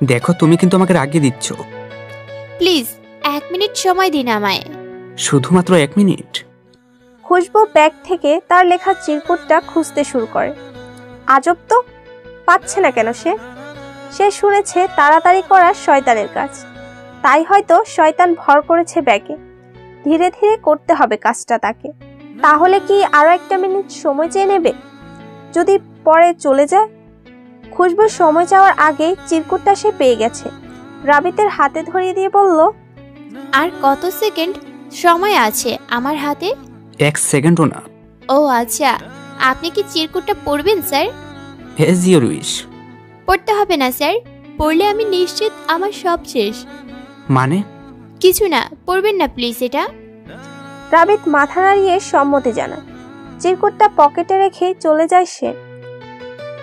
দেখো তুমি কিন্তু আমাকে রাগিয়ে দিচ্ছ। প্লিজ এক মিনিট সময় দিন আমায়। শুধুমাত্র এক মিনিট? খুশবু ব্যাগ থেকে তার লেখা চিরকুটটা খুঁজতে শুরু করে। আজব তো পাচ্ছে না কেন সে? সে শুনেছে তাড়াতাড়ি করা শয়তানের কাজ। তাই হয়তো শয়তান ভর করেছে ব্যাগে। ধীরে ধীরে করতে হবে কাজটা তাকে। তাহলে কি আরও একটা মিনিট সময় চেয়ে নেবে? যদি পরে চলে যায়? খুশবু সময় যাওয়ার আগেই চিরকুটটা সে পেয়ে গেছে। রাবিতের হাতে ধরিয়ে দিয়ে বলল আর কত সেকেন্ড? সময় আছে আমার হাতে? এক সেকেন্ডও না। ও আচ্ছা আপনি কি চিরকুটটা পড়বেন স্যার? হেজ ইউর উইশ পড়তে হবে না স্যার। পড়লে আমি নিশ্চিত আমার সব শেষ। মানে? কিছু না পড়বেন না প্লিজ এটা। রাবিত মাথা নাড়িয়ে সম্মতি জানায়। চিরকুটটা পকেটে রেখে চলে যায় সে।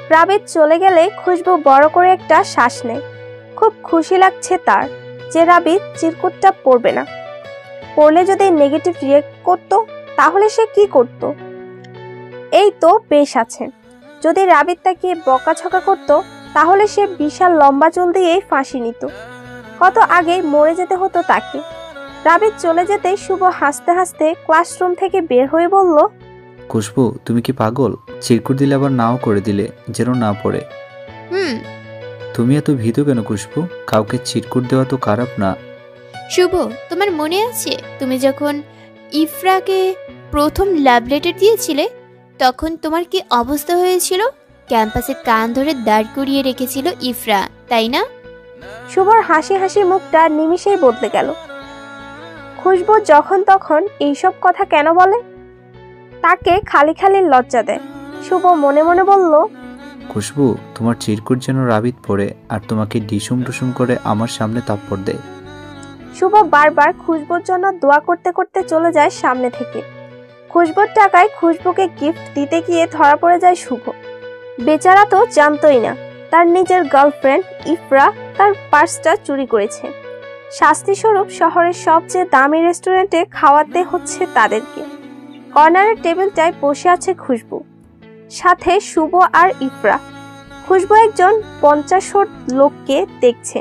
রাবিত চলে গেলে খুশবু বড় করে একটা শ্বাস নেয়। খুব খুশি লাগছে তার যে রাবিত চিরকুটটা পড়বে না। পড়লে যদি নেগেটিভ রিয়েক্ট করত তাহলে সে কি করত? এই তো বেশ আছে। যদি রাবিত তাকে বকাছকা করত তাহলে সে বিশাল লম্বা চুল দিয়েই ফাঁসি নিত। কত আগেই মরে যেতে হতো তাকে। রাবিত চলে যেতেই শুভ হাসতে হাসতে ক্লাসরুম থেকে বের হয়ে বলল খুশবু তুমি কি পাগল? চিরকুট দিলে আবার নাও করে দিলে যেন না পড়ে। হুম। তুমি এত ভীত কেন খুশবু? কাউকে চিরকুট দেওয়া তো খারাপ না। শুভ তোমার মনে আছে? তুমি যখন ইফরাকে প্রথম লাভ লেটার দিয়েছিলে তখন তোমার কি অবস্থা হয়েছিল? ক্যাম্পাসে কান ধরে দাঁড় করিয়ে রেখেছিল ইফরা তাই না? শুভর হাসি হাসি মুখটা নিমিষেই বদলে গেল। খুশবু যখন তখন এইসব কথা কেন বলে? তাকে খালি খালি লজ্জা দেয়। শুভ মনে মনে বলল খুশবু তোমার চিরকুট যেন রাবিত পড়ে আর তোমাকে ডিসুম টুসুম করে আমার সামনে তাপ্পড় দেয়। শুভ বারবার খুশবুর জন্য দোয়া করতে করতে চলে যায় সামনে থেকে। খুশবুর টাকায় খুশবুকে গিফট দিতে গিয়ে ধরা পড়ে যায় শুভ। বেচারা তো জানতই না। তার নিজের গার্লফ্রেন্ড ইফরা তার পার্সটা চুরি করেছে। শাস্তিস্বরূপ শহরের সবচেয়ে দামি রেস্টুরেন্টে খাওয়াতে হচ্ছে তাদেরকে। কর্নারের টেবিলটায় বসে আছে খুশবু। সাথে শুভ আর ইফরা। খুশবু একজন পঞ্চাশোট লোককে দেখছে,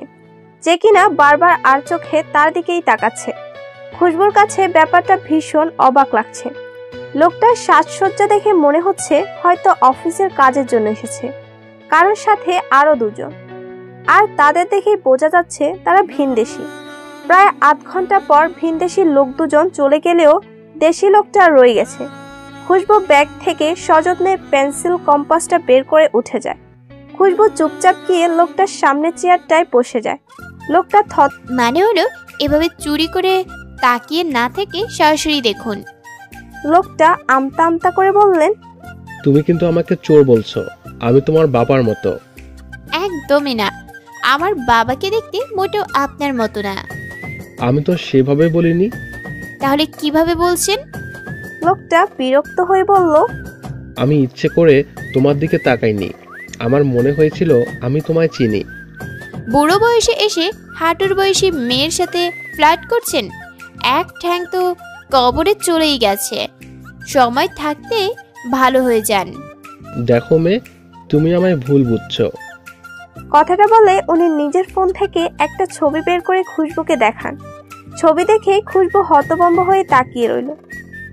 যে কিনা বারবার আর চোখে তার দিকেই তাকাচ্ছে। খুশবুর কাছে ব্যাপারটা ভীষণ অবাক লাগছে। লোকটার সাজসজ্জা দেখে মনে হচ্ছে হয়তো অফিসের কাজের জন্য এসেছে। কারোর সাথে আরও দুজন। আর তাদের দেখেই বোঝা যাচ্ছে তারা ভিনদেশি। প্রায় আধ ঘণ্টা পর ভিনদেশি লোক দুজন চলে গেলেও দেশি লোকটা রয়ে গেছে। খুশবু ব্যাগ থেকে সযত্নে পেন্সিল কম্পাসটা বের করে উঠে যায়। খুশবু চুপচাপ গিয়ে লোকটার সামনে চেয়ারটায় বসে যায়। লোকটা থত মানে হলো, এভাবে চুরি করে তাকিয়ে না থেকে সরাসরি দেখুন। লোকটা আমতা আমতা করে বললেন তুমি কিন্তু আমাকে চোর বলছো আমি তোমার বাবার মতো। একদমই না। আমার বাবাকে দেখতে মোটেও আপনার মতো না। আমি তো সেভাবে বলিনি। তাহলে কীভাবে বলছেন? লোকটা বিরক্ত হয়ে বলল আমি ইচ্ছে করে তোমার দিকে তাকাইনি। আমার মনে হয়েছিল আমি তোমায় চিনি। বুড়ো বয়সে এসে হাঁটুর বয়সী মেয়ের সাথে ফ্লার্ট করছেন? এক ঠ্যাং তো কবরে চলেই গেছে। সময় থাকতে ভালো হয়ে যান। দেখো মেয়ে তুমি আমায় ভুল বুঝছ। কথাটা বলে উনি নিজের ফোন থেকে একটা ছবি বের করে খুশবুকে দেখান। ছবি দেখে খুশবু হতবম্ব হয়ে তাকিয়ে রইল।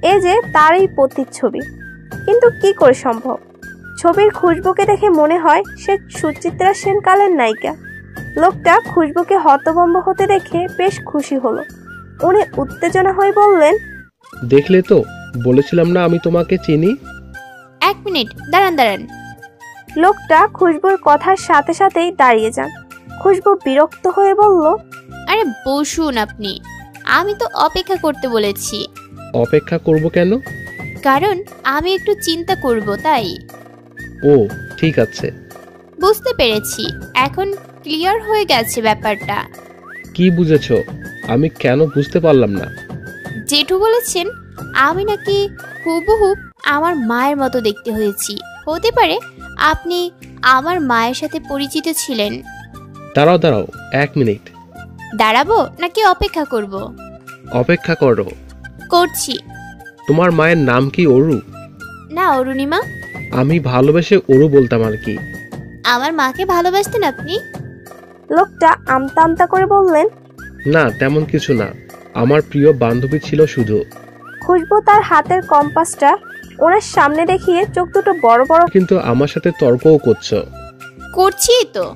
এ যে তারই পতির ছবি কিন্তু কি করে সম্ভব? ছবির খুশবুকে দেখে মনে হয় সে সুচিত্রা সেন কালের নায়িকা। লোকটা খুশবুকে হতবম্ব হতে দেখে বেশ খুশি হলো। উনি উত্তেজনা হয়ে বললেন দেখলে তো বলেছিলাম না আমি তোমাকে চিনি? এক মিনিট দাঁড়ান দাঁড়ান। লোকটা খুশবুর কথার সাথে সাথেই দাঁড়িয়ে যান খুশবু বিরক্ত হয়ে বলল আরে বসুন আপনি আমি তো অপেক্ষা করতে বলেছি। অপেক্ষা করব কেন? কারণ আমি একটু চিন্তা করব তাই। ও ঠিক আছে। বুঝতে পেরেছি এখন ক্লিয়ার হয়ে গেছে ব্যাপারটা। কি বুঝেছ? আমি কেন বুঝতে পারলাম না? জেঠু বলেছেন আমি নাকি হুবহু আমার মায়ের মতো দেখতে হয়েছি। হতে পারে আপনি আমার মায়ের সাথে পরিচিত ছিলেন। দাঁড়াও দাঁড়াও এক মিনিট। দাঁড়াবো নাকি অপেক্ষা করব? অপেক্ষা করো। করছি। তোমার মায়ের নাম কি অরু? না অরুণিমা। আমি ভালোবেসে অরু বলতাম আর কি। আমার মাকে ভালোবাসতেন আপনি? লোকটা আমতা আমতা করে বললেন না তেমন কিছু না। আমার প্রিয় বান্ধবী ছিল শুধু খুশবু তার হাতের কম্পাসটা ওনার সামনে দেখিয়ে চোখ দুটো বড় বড় কিন্তু আমার সাথে তর্কও করছ। করছি তো।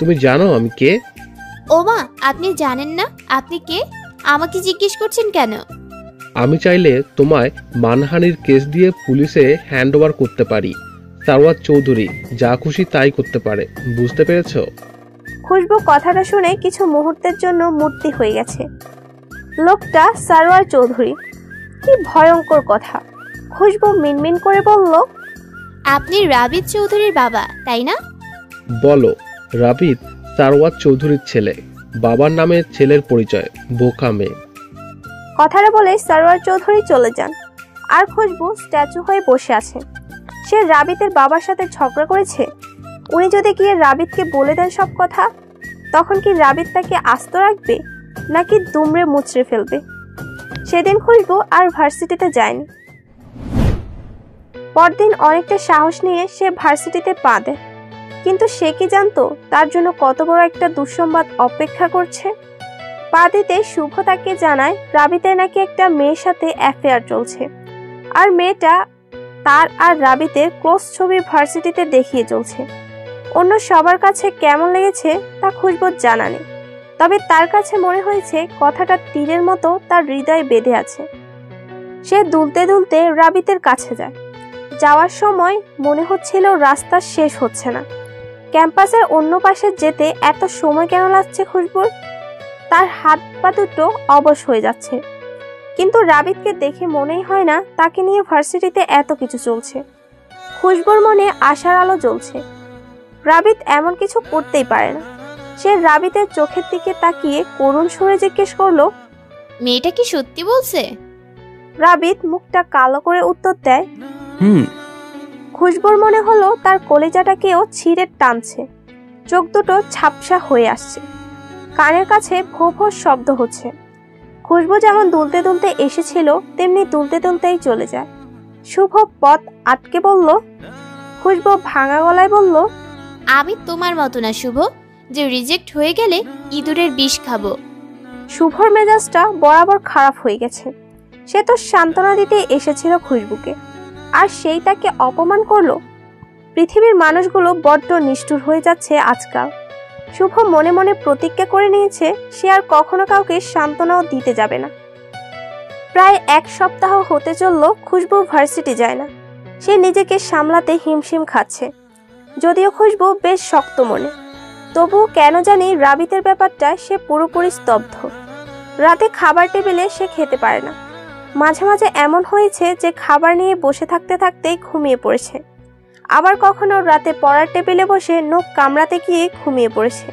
তুমি জানো আমি কে? ওমা আপনি জানেন না? আপনি কে? আমাকে জিজ্ঞেস করছেন কেন? আমি চাইলে তোমায় মানহানির কেস দিয়ে পুলিশে হ্যান্ড ওভার করতে পারি। সারওয়ার চৌধুরী যা খুশি তাই করতে পারে। বুঝতে পেরেছ? খুশবু কথাটা শুনে কিছু মুহূর্তের জন্য মূর্তি হয়ে গেছে। লোকটা সারোয়ার চৌধুরী। কি ভয়ঙ্কর কথা। খুশবু মিনমিন করে বলল আপনি রাবিদ চৌধুরীর বাবা তাই না? বলো রাবিদ সারওয়ার চৌধুরীর ছেলে। বাবার নামে ছেলের পরিচয় বোকা মেয়ে। কথাটা বলে সারোয়ার চৌধুরী চলে যান। আর খুশবু স্ট্যাচু হয়ে বসে আছে। সে রাবিতের বাবার সাথে ঝগড়া করেছে? উনি যদি গিয়ে রাবিতকে বলে দেন সব কথা তখন কি রাবিত তাকে আস্ত রাখবে? নাকি দুমড়ে মুচড়ে ফেলবে? সেদিন খুশবু আর ভার্সিটিতে যায়নি পরদিন অনেকটা সাহস নিয়ে সে ভার্সিটিতে পা দেয়। কিন্তু সে কি জানতো, তার জন্য কত বড় একটা দুঃসংবাদ অপেক্ষা করছে? পা দিতে শুভ তাকে জানায়, রাবিতের নাকি একটা মেয়ের সাথে অ্যাফেয়ার চলছে। আর মেয়েটা তার আর রাবিতের ক্লোজ ছবি ভার্সিটিতে দেখিয়ে চলছে। অন্য সবার কাছে কেমন লেগেছে তা খুশবো জানা নেই। তবে তার কাছে মনে হয়েছে কথাটা তীরের মতো তার হৃদয়ে বেঁধে আছে। সে দুলতে দুলতে রাবিতের কাছে যায়। যাওয়ার সময় মনে হচ্ছিল রাস্তা শেষ হচ্ছে না। ক্যাম্পাসের অন্য পাশে যেতে এত সময় কেন লাগছে খুশবুর? তার হাত পা দুটো অবশ হয়ে যাচ্ছে। কিন্তু রাবিতকে দেখে মনেই হয় না তাকে নিয়ে ভার্সিটিতে এত কিছু চলছে। খুশবুর মনে আশার আলো জ্বলছে। রাবিত এমন কিছু করতেই পারে না। সে রাবিতের চোখের দিকে তাকিয়ে করুণ সুরে জিজ্ঞেস করল মেয়েটা কি সত্যি বলছে? রাবিত মুখটা কালো করে উত্তর দেয় হুম। খুশবুর মনে হলো তার কলিজাটাকেও ছিঁড়ে টানছে। চোখ দুটো ঝাপসা হয়ে আসছে। কানের কাছে ভো ভো শব্দ হচ্ছে। খুশবু যেমন দুলতে দুলতে এসেছিল তেমনি দুলতে দুলতেই চলে যায়। শুভ পথ আটকে বলল খুশবু ভাঙা গলায় বলল আমি তোমার মতো না শুভ। যে রিজেক্ট হয়ে গেলে ইঁদুরের বিষ খাব। শুভর মেজাজটা বরাবর খারাপ হয়ে গেছে। সে তো সান্ত্বনা দিতে এসেছিল খুশবুকে। আর সেই তাকে অপমান করল? পৃথিবীর মানুষগুলো বড্ড নিষ্ঠুর হয়ে যাচ্ছে আজকাল। শুভ মনে মনে প্রতিজ্ঞা করে নিয়েছে, সে আর কখনো কাউকে সান্ত্বনাও দিতে যাবে না। প্রায় এক সপ্তাহ হতে চলল খুশবু ভার্সিটি যায় না। সে নিজেকে সামলাতে হিমশিম খাচ্ছে। যদিও খুশবু বেশ শক্ত মনে। তবুও কেন জানি রাবিতের ব্যাপারটা সে পুরোপুরি স্তব্ধ। রাতে খাবার টেবিলে সে খেতে পারে না। মাঝে মাঝে এমন হয়েছে যে খাবার নিয়ে বসে থাকতে থাকতেই ঘুমিয়ে পড়েছে। আবার কখনো রাতে পড়ার টেবিলে বসে নখ কামড়াতে গিয়ে ঘুমিয়ে পড়েছে।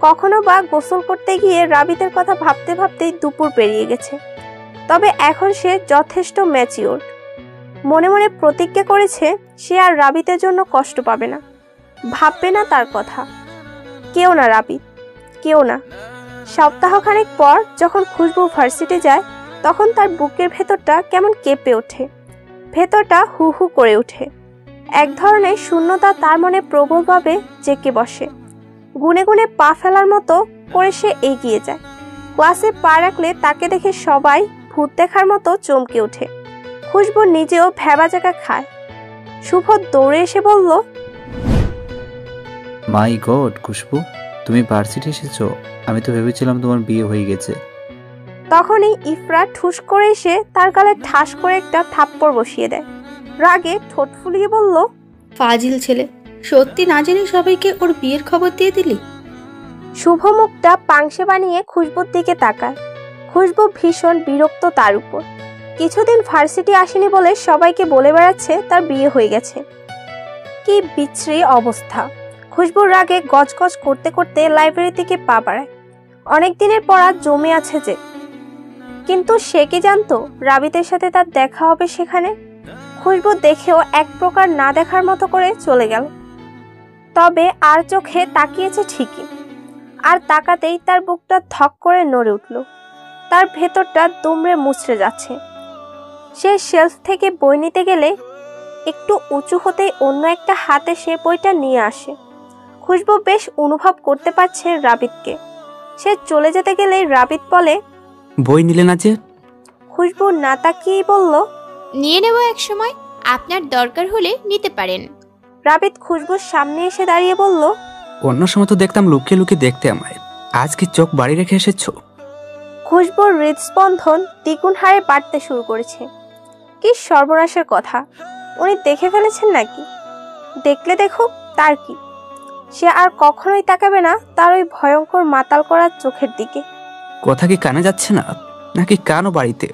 কখনো বা গোসল করতে গিয়ে রাবিতের কথা ভাবতে ভাবতেই দুপুর পেরিয়ে গেছে। তবে এখন সে যথেষ্ট ম্যাচিওর। মনে মনে প্রতিজ্ঞা করেছে সে আর রাবিতের জন্য কষ্ট পাবে না। ভাববে না তার কথা। কেউ না, রাবি। কেউ না। সপ্তাহখানেক পর যখন খুশবু ভার্সিটি যায়, তখন তার বুকের ভেতরটা কেমন কেঁপে ওঠে। ভেতরটা হু হু করে ওঠে। এক ধরনের শূন্যতা তার মনে প্রবলভাবে জেঁকে বসে। গুনে গুনে পা ফেলার মতো করে সে এগিয়ে যায়। ক্লাসে পা রাখলে তাকে দেখে সবাই ভূত দেখার মতো চমকে ওঠে। খুশবু নিজেও ভেবা জায়গা খায়। শুভ দৌড়ে এসে বলল মাই গড খুশবু তুমি ভার্সিটি এসেছ। আমি তো ভেবেছিলাম তোমার বিয়ে হয়ে গেছে। তখনই ইফরা ঠুস করে এসে তার গালে ঠাস করে একটা থাপ্পড় বসিয়ে দেয়। রাগে ঠোঁট ফুলিয়ে বলল ফাজিল ছেলে সত্যি না জেনে সবাইকে ওর বিয়ের খবর দিয়ে দিলি? শুভ মুখটা পাংশে বানিয়ে খুশবুর দিকে তাকায়। খুশবু ভীষণ বিরক্ত তার উপর। কিছুদিন ভার্সিটি আসেনি বলে সবাইকে বলে বেড়াচ্ছে তার বিয়ে হয়ে গেছে। কি বিচ্ছিরি অবস্থা। খুশবুর রাগে গজগজ করতে করতে লাইব্রেরি থেকে পা বাড়ায়। অনেক দিনের পড়া জমে আছে যে। কিন্তু সে কি জানতো রাবিতের সাথে তার দেখা হবে সেখানে? খুশবু দেখেও এক প্রকার না দেখার মতো করে চলে গেল। তবে আর চোখে তাকিয়েছে ঠিকই। আর তাকাতেই তার বুকটা ধক করে নড়ে উঠল। তার ভেতরটা দুমড়ে মুচড়ে যাচ্ছে। সে শেলফ থেকে বই নিতে গেলে একটু উঁচু হতেই অন্য একটা হাতে সে বইটা নিয়ে আসে। খুশবু বেশ অনুভব করতে পারছে রাবিতকে। সে চলে যেতে গেলে রাবিত বলে বই নিলে না যে? খুশবু না তাকিয়েই বলল নিয়ে নেব এক সময় আপনার দরকার হলে নিতে পারেন। রাবিত খুশবুর সামনে এসে দাঁড়িয়ে বলল অন্য সময় তো দেখতাম লুকিয়ে লুকিয়ে দেখতে আমায়। আজ কি চোখ বাড়ি রেখে এসেছ? খুশবুর হৃদস্পন্দন দ্বিগুণ হারে বাড়তে শুরু করেছে। কি সর্বনাশের কথা উনি দেখে ফেলেছেন নাকি? দেখলে দেখুক তার কি? সে আর কখনোই তাকাবে না তার ওই ভয়ঙ্কর মাতাল করার চোখের দিকে। কথা কি কানে যাচ্ছে না? নাকি কানও বাড়িতে?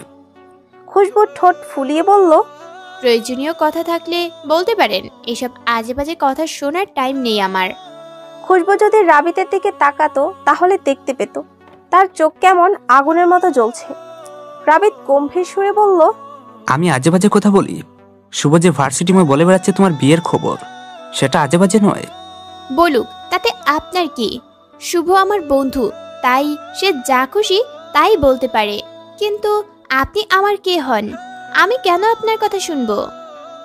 খুশবু ঠোঁট ফুলিয়ে বলল প্রয়োজনীয় কথা থাকলে বলতে পারেন এসব আজে বাজে কথা শোনার টাইম নেই আমার। খুশবু যদি রাবিতের দিকে তাকাতো তাহলে দেখতে পেত। তার চোখ কেমন আগুনের মতো জ্বলছে। রাবিত গম্ভীর সুরে বলল আমি আজে বাজে কথা বলি? শুভ যে ভার্সিটি মই বলে বেড়াচ্ছে তোমার বিয়ের খবর সেটা আজে বাজে নয়। বলুক, তাতে আপনার কি? শুভ আমার বন্ধু, তাই সে যা খুশি তাই বলতে পারে। কিন্তু আপনি আমার কে হন? আমি কেন আপনার কথা শুনব?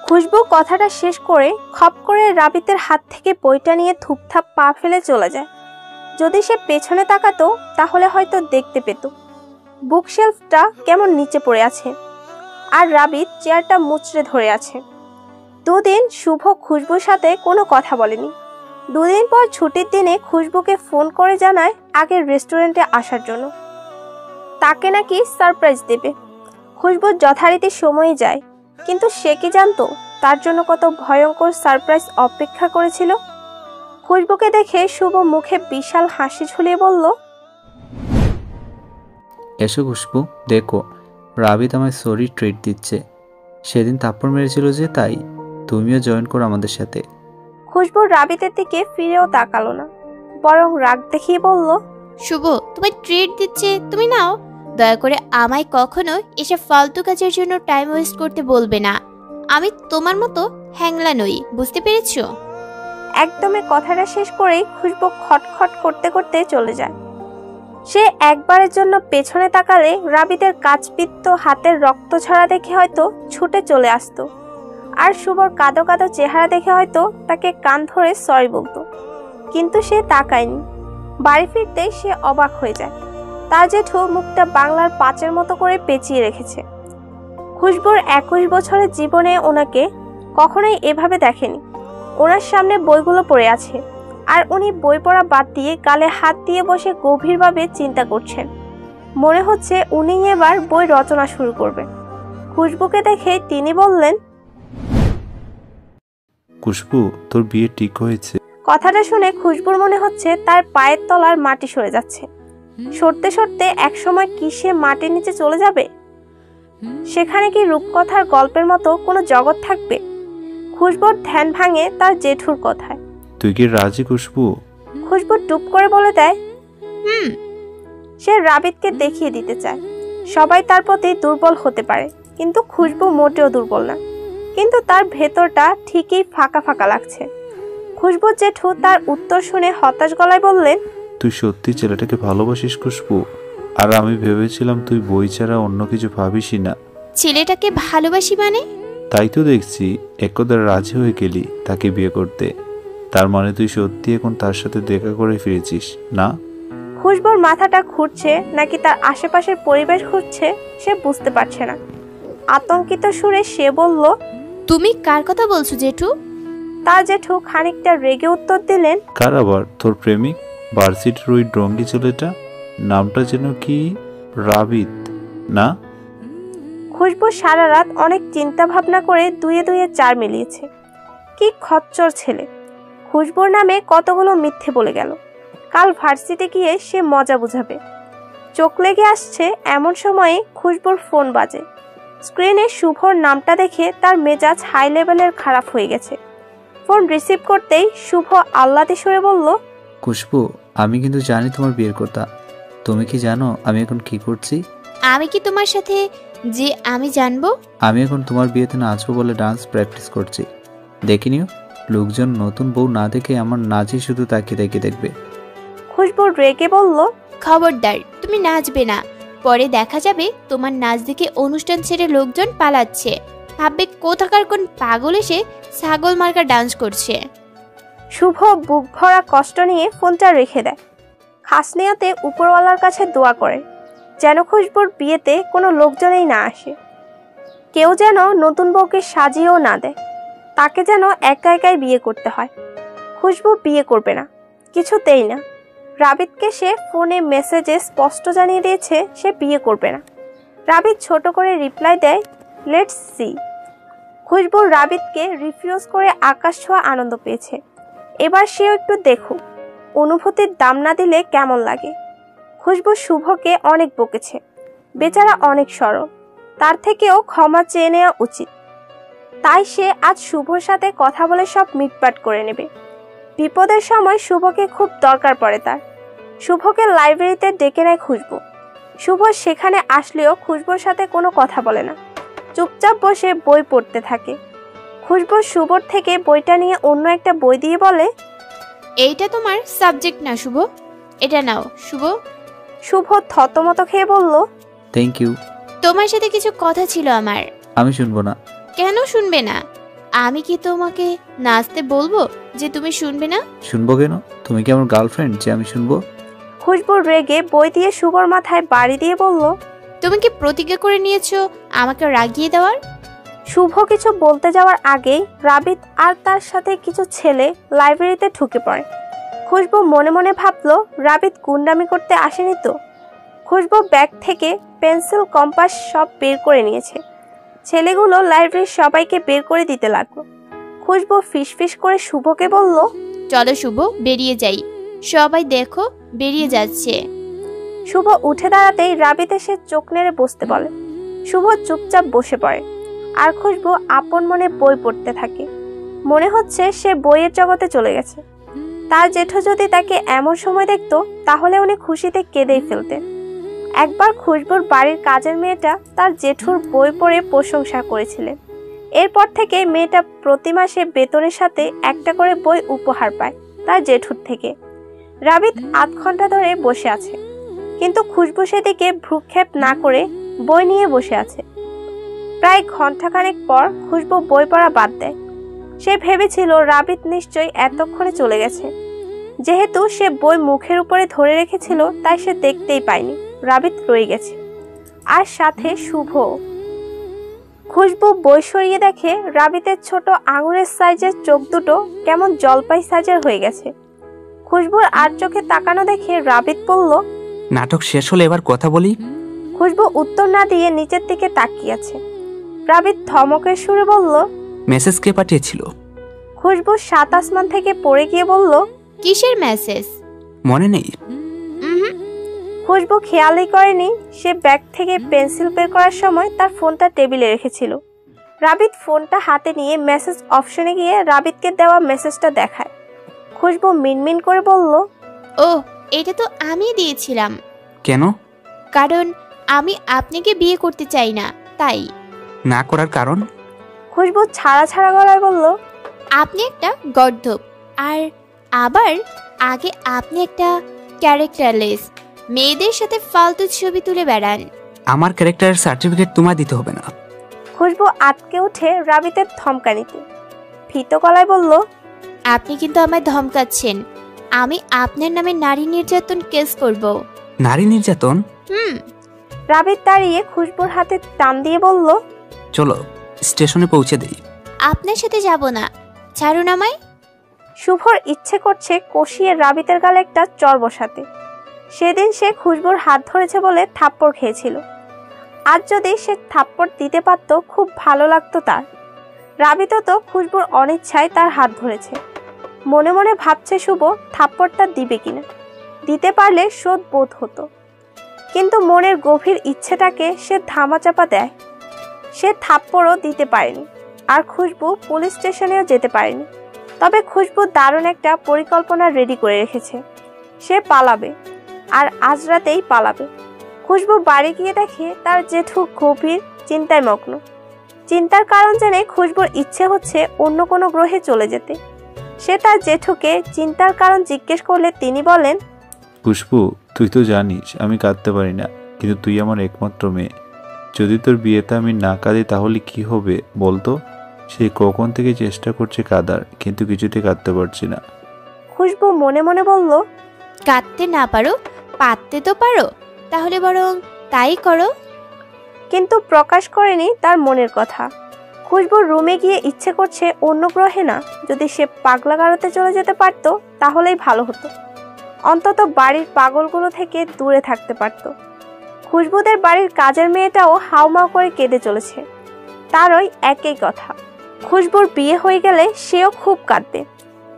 খুশবু কথাটা শেষ করে খপ করে রাবিতের হাত থেকে বইটা নিয়ে থুপথাপ পা ফেলে চলে যায়। যদি সে পেছনে তাকাতো, তাহলে হয়তো দেখতে পেত। বুকশেলফটা কেমন নিচে পড়ে আছে। আর রাবিত চেয়ারটা মুচড়ে ধরে আছে। দুদিন শুভ খুশবুর সাথে কোনো কথা বলেনি। দুদিন পর ছুটির দিনে খুশবুকে ফোন করে জানায় আগের রেস্টুরেন্টে আসার জন্য। তাকে নাকি সারপ্রাইজ দেবে। খুশবুর যথারীতি সময় যায়, কিন্তু সে কি জানতো তার জন্য কত ভয়ঙ্কর সারপ্রাইজ অপেক্ষা করেছিল? খুশবুকে দেখে শুভ মুখে বিশাল হাসি ঝুলিয়ে বলল, এসো খুশবু, দেখো রাবিদ আমায় সরি ট্রিট দিচ্ছে। সেদিন থাপ্পড় মেরেছিল যে তাই তুমিও জয়েন করো আমাদের সাথে। খুশবু রাবিতের দিকে ফিরেও তাকালো না বরং রাগ দেখিয়ে বলল শুভ তোমায় ট্রিট দিচ্ছে তুমি নাও। দয়া করে আমায় কখনো এসব ফালতু কাজের জন্য টাইম ওয়েস্ট করতে বলবে না। আমি তোমার মতো হ্যাংলা নই বুঝতে পেরেছ? একদমে কথাটা শেষ করেই খুশবু খটখট করতে করতে চলে যায়। সে একবারের জন্য পেছনে তাকালে রাবিদের কাচপিত্ত হাতের রক্ত ছড়া দেখে হয়তো ছুটে চলে আসতো। আর শুভর কাদো কাদো চেহারা দেখে হয়তো তাকে কান ধরে সরি বলতো। কিন্তু সে তাকায়নি। বাড়ি ফিরতেই সে অবাক হয়ে যায়। তার জেঠু মুখটা বাংলার পাঁচের মতো করে পেঁচিয়ে রেখেছে। খুশবুর একুশ বছরের জীবনে ওনাকে কখনোই এভাবে দেখেনি। ওনার সামনে বইগুলো পড়ে আছে আর উনি বই পড়া বাদ দিয়ে গালে হাত দিয়ে বসে গভীরভাবে চিন্তা করছেন। মনে হচ্ছে উনি এবার বই রচনা শুরু করবেন। খুশবুকে দেখে তিনি বললেন খুশবু তোর বিয়ে ঠিক হয়েছে। কথাটা শুনে খুশবুর মনে হচ্ছে তার পায়ের তলার মাটি সরে যাচ্ছে। সরতে সরতে একসময় কি সে মাটির নিচে চলে যাবে? সেখানে কি রূপকথার গল্পের মতো কোনো জগৎ থাকবে? খুশবুর ধ্যান ভাঙে তার জেঠুর কথায়। তুই কি রাজি খুশবু? খুশবু টুপ করে বলে দেয় হুম। সে রাবিদকে দেখিয়ে দিতে চায়। সবাই তার প্রতি দুর্বল হতে পারে কিন্তু খুশবু মোটেও দুর্বল না। কিন্তু তার ভেতরটা ঠিকই ফাঁকা ফাঁকা লাগছে। খুশবু জেঠু তার উত্তর শুনে হতাশ গলায় বললেন তুই সত্যি ছেলেটাকে ভালোবাসিস খুশবু? আর আমি ভেবেছিলাম তুই বই ছাড়া অন্য কিছু ভাবিসই না। ছেলেটাকে ভালোবাসি মানে? তাই তো দেখছি একদা রাজি হয়ে গেলি তাকে বিয়ে করতে। তার মানে তুই সত্যি এখন তার সাথে দেখা করে ফিরেছিস না? খুশবুর মাথাটা ঘুরছে নাকি তার আশেপাশের পরিবেশ ঘুরছে সে বুঝতে পারছে না। আতঙ্কিত সুরে সে বলল তুমি কার কথা বলছো জেঠু? তার জেঠু খানিকটা রেগে উত্তর দিলেন কার আবার? তোর প্রেমিক? ভার্সিটির ওই ডঙ্গি ছেলেটা? নামটা যেন কি? রাবিত না? খুশবু সারা রাত অনেক চিন্তা ভাবনা করে দুয়ে দুয়ে চার মিলিয়েছে। কি খচ্চর ছেলে। খুশবুর নামে কতগুলো মিথ্যে বলে গেল। কাল ভার্সিটি গিয়ে সে মজা বুঝাবে। চোখ লেগে আসছে এমন সময়ে খুশবুর ফোন বাজে। স্ক্রিনে শুভর নামটা দেখে তার মেজাজ হাই লেভেলের খারাপ হয়ে গেছে। ফোন রিসিভ করতেই শুভ আল্লাদি সরে বলল খুশবু আমি কিন্তু জানি তোমার বিয়ের কথা। তুমি কি জানো আমি এখন কি করছি? আমি কি তোমার সাথে যে আমি জানব? আমি এখন তোমার বিয়েতে নাচবো বলে ডান্স প্র্যাকটিস করছি। দেখিনিও লোকজন নতুন বউ না দেখে আমার নাচই শুধু তাকিয়ে তাকিয়ে দেখবে। খুশবু রেগে বলল খবরদার তুমি নাচবে না। পরে দেখা যাবে তোমার নাচ দেখে অনুষ্ঠান ছেড়ে লোকজন পালাচ্ছে। ভাববে কোথাকার কোন পাগল এসে ছাগল মার্কা ডান্স করছে। শুভ বুক ভরা কষ্ট নিয়ে ফোনটা রেখে দেয়। খাসনিয়াতে উপরওয়ালার কাছে দোয়া করে, যেন খুশবুর বিয়েতে কোনো লোকজনেই না আসে। কেউ যেন নতুন বউকে সাজিয়েও না দেয়, তাকে যেন একা একাই বিয়ে করতে হয়। খুশবু বিয়ে করবে না, কিছুতেই না। রাবিদকে সে ফোনে মেসেজে স্পষ্ট জানিয়ে দিয়েছে, সে বিয়ে করবে না। রাবিদ ছোট করে রিপ্লাই দেয় লেটস সি খুশবু রাবিদকে রিফিউজ করে আকাশ ছোঁয়া আনন্দ পেয়েছে। এবার সেও একটু দেখুক, অনুভূতির দাম না দিলে কেমন লাগে। খুশবু শুভকে অনেক বকেছে, বেচারা অনেক সরল, তার থেকেও ক্ষমা চেয়ে নেওয়া উচিত। তাই সে আজ শুভর সাথে কথা বলে সব মিটপাট করে নেবে। বিপদের সময় শুভকে খুব দরকার পড়ে তার। শুভকে লাইব্রেরিতে ডেকে নেয় খুশবু। শুভ সেখানে আসলেও খুশবুর সাথে কোনো কথা বলে না। চুপচাপ বসে বই পড়তে থাকে। খুশবু শুভর থেকে বইটা নিয়ে অন্য একটা বই দিয়ে বলে এইটা তোমার সাবজেক্ট না শুভ। এটা নাও শুভ। শুভ থতমত খেয়ে বলল থ্যাংক ইউ তোমার সাথে কিছু কথা ছিল আমার। আমি শুনব না। কেন শুনবে না? আমি কি তোমাকে নাচতে বলব যে তুমি শুনবে না? শুনব কেন? তুমি কি আমার গার্লফ্রেন্ড যে আমি শুনব? খুশবুর রেগে বই দিয়ে শুভর মাথায় বাড়ি দিয়ে বলল তুমি কি প্রতিজ্ঞা করে নিয়েছো আমাকে রাগিয়ে দেওয়ার? শুভ কিছু বলতে যাওয়ার আগেই রাবিত আর তার সাথে কিছু ছেলে লাইব্রেরিতে ঢুকে পড়ে। খুশবু মনে মনে ভাবলো রাবিত গুন্ডামি করতে আসেনি তো। খুশবু ব্যাগ থেকে পেন্সিল কম্পাস সব বের করে নিয়েছে। ছেলেগুলো লাইব্রেরির সবাইকে বের করে দিতে লাগল। খুশবু ফিসফিস করে শুভকে বলল চলো শুভ বেরিয়ে যাই। সবাই দেখো, বেরিয়ে যাচ্ছে। শুভ উঠে দাঁড়াতেই রাবিত এসে চোখ নেড়ে বসতে বলে। শুভ চুপচাপ বসে পড়ে। আর খুশবু আপন মনে বই পড়তে থাকে। মনে হচ্ছে সে বইয়ের জগতে চলে গেছে। তার জেঠু যদি তাকে এমন সময় দেখতো, তাহলে উনি খুশিতে কেঁদেই ফেলতেন। একবার খুশবুর বাড়ির কাজের মেয়েটা তার জেঠুর বই পড়ে প্রশংসা করেছিলেন। এরপর থেকে মেয়েটা প্রতি মাসে বেতনের সাথে একটা করে বই উপহার পায় তার জেঠুর থেকে। রাবিত আধ ঘণ্টা ধরে বসে আছে। কিন্তু খুশবু সেদিকে ভ্রুক্ষেপ না করে বই নিয়ে বসে আছে। প্রায় ঘন্টাখানেক পর খুশবু বই পড়া বাদ দেয়। সে ভেবেছিল রাবিত নিশ্চয়ই এতক্ষণে চলে গেছে। যেহেতু সে বই মুখের উপরে ধরে রেখেছিল, তাই সে দেখতেই পায়নি। রাবিত রয়ে গেছে। আর সাথে শুভ খুশবু বই সরিয়ে দেখে রাবিতের ছোট আঙুরের সাইজের চোখ দুটো কেমন জলপাই সাইজের হয়ে গেছে। খুশবুর আর চোখে তাকানো দেখে রাবিত বলল নাটক শেষ হলে এবার কথা বলি। খুশবু উত্তর না দিয়ে নিচের দিকে তাকিয়ে আছে রাবিত ধমকের সুরে বলল মেসেজ কে পাঠিয়েছিল? খুশবু সাত আসমান থেকে পড়ে গিয়ে বলল কিসের মেসেজ? মনে নেই। খুশবু খেয়ালই করেনি সে ব্যাগ থেকে পেন্সিল বের করার সময় তার ফোনটা টেবিলে রেখেছিল। রাবিত ফোনটা হাতে নিয়ে মেসেজ অপশনে গিয়ে রাবিতকে দেওয়া মেসেজটা দেখায়। খুশবু মিনমিন করে বলল ও এটা তো আমি দিয়েছিলাম। কেন? কারণ আমি আপনাকে বিয়ে করতে চাই না তাই। না করার কারণ? খুশবু ছাড়া ছাড়া গলায় বলল আপনি একটা গর্ধব আর আবার আগে আপনি একটা ক্যারেক্টারলেস মেয়েদের সাথে ফালতু ছবি তুলে বেড়ান। আমার ক্যারেক্টার সার্টিফিকেট তোমায় দিতে হবে না। খুশবু আটকে উঠে রাবিতের থমকানিতে ভীত গলায় বলল আপনি কিন্তু আমায় ধমকাচ্ছেন। আমি আপনার নামে নারী নির্যাতন কেস করব। নারী নির্যাতন? হুম। রাবিত দাঁড়িয়ে খুশবুর হাতে টান দিয়ে বলল চলো স্টেশনে পৌঁছে দেই। আপনার সাথে যাব না। ছাড়ুন আমায়। শুভর ইচ্ছে করছে কষিয়ে রাবিতের গালে একটা চর বসাতে। সেদিন সে খুশবুর হাত ধরেছে বলে থাপ্পড় খেয়েছিল। আজ যদি সে থাপ্পড় দিতে পারত খুব ভালো লাগতো তার। রাবিতও তো খুশবুর অনিচ্ছায় তার হাত ধরেছে। মনে মনে ভাবছে শুভ থাপ্পড়টা দিবে কিনা। দিতে পারলে শোধ বোধ হতো। কিন্তু মনের গভীর ইচ্ছেটাকে সে ধামাচাপা দেয়। সে থাপ্পড়ও দিতে পারেনি। আর খুশবু পুলিশ স্টেশনেও যেতে পারেনি। তবে খুশবু দারুণ একটা পরিকল্পনা রেডি করে রেখেছে। সে পালাবে। আর আজ রাতেই পালাবে। খুশবু বাড়ি গিয়ে দেখে তার জেঠু গভীর চিন্তায় মগ্ন। চিন্তার কারণ জেনে খুশবুর ইচ্ছে হচ্ছে অন্য কোনো গ্রহে চলে যেতে। সে তার জেঠুকে চিন্তার কারণ জিজ্ঞেস করলে তিনি বলেন খুশবু তুই তো জানিস আমি কাঁদতে পারি না কিন্তু তুই আমার একমাত্র মেয়ে। যদি তোর বিয়েতে আমি না কাঁদি তাহলে কি হবে বলতো? সে কখন থেকে চেষ্টা করছে কাঁদার কিন্তু কিছুতে কাঁদতে পারছি না। খুশবু মনে মনে বলল কাঁদতে না পারো পাততে তো পারো তাহলে বরং তাই করো। কিন্তু প্রকাশ করেনি তার মনের কথা। খুশবুর রুমে গিয়ে ইচ্ছে করছে অন্য গ্রহে না, যদি সে পাগলা গারোতে চলে যেতে পারত, তাহলেই ভালো হতো। অন্তত বাড়ির পাগলগুলো থেকে দূরে থাকতে পারত। খুশবুদের বাড়ির কাজের মেয়েটাও হাউমাউ করে কেঁদে চলেছে। তারই একই কথা। খুশবুর বিয়ে হয়ে গেলে সেও খুব কাঁদবে।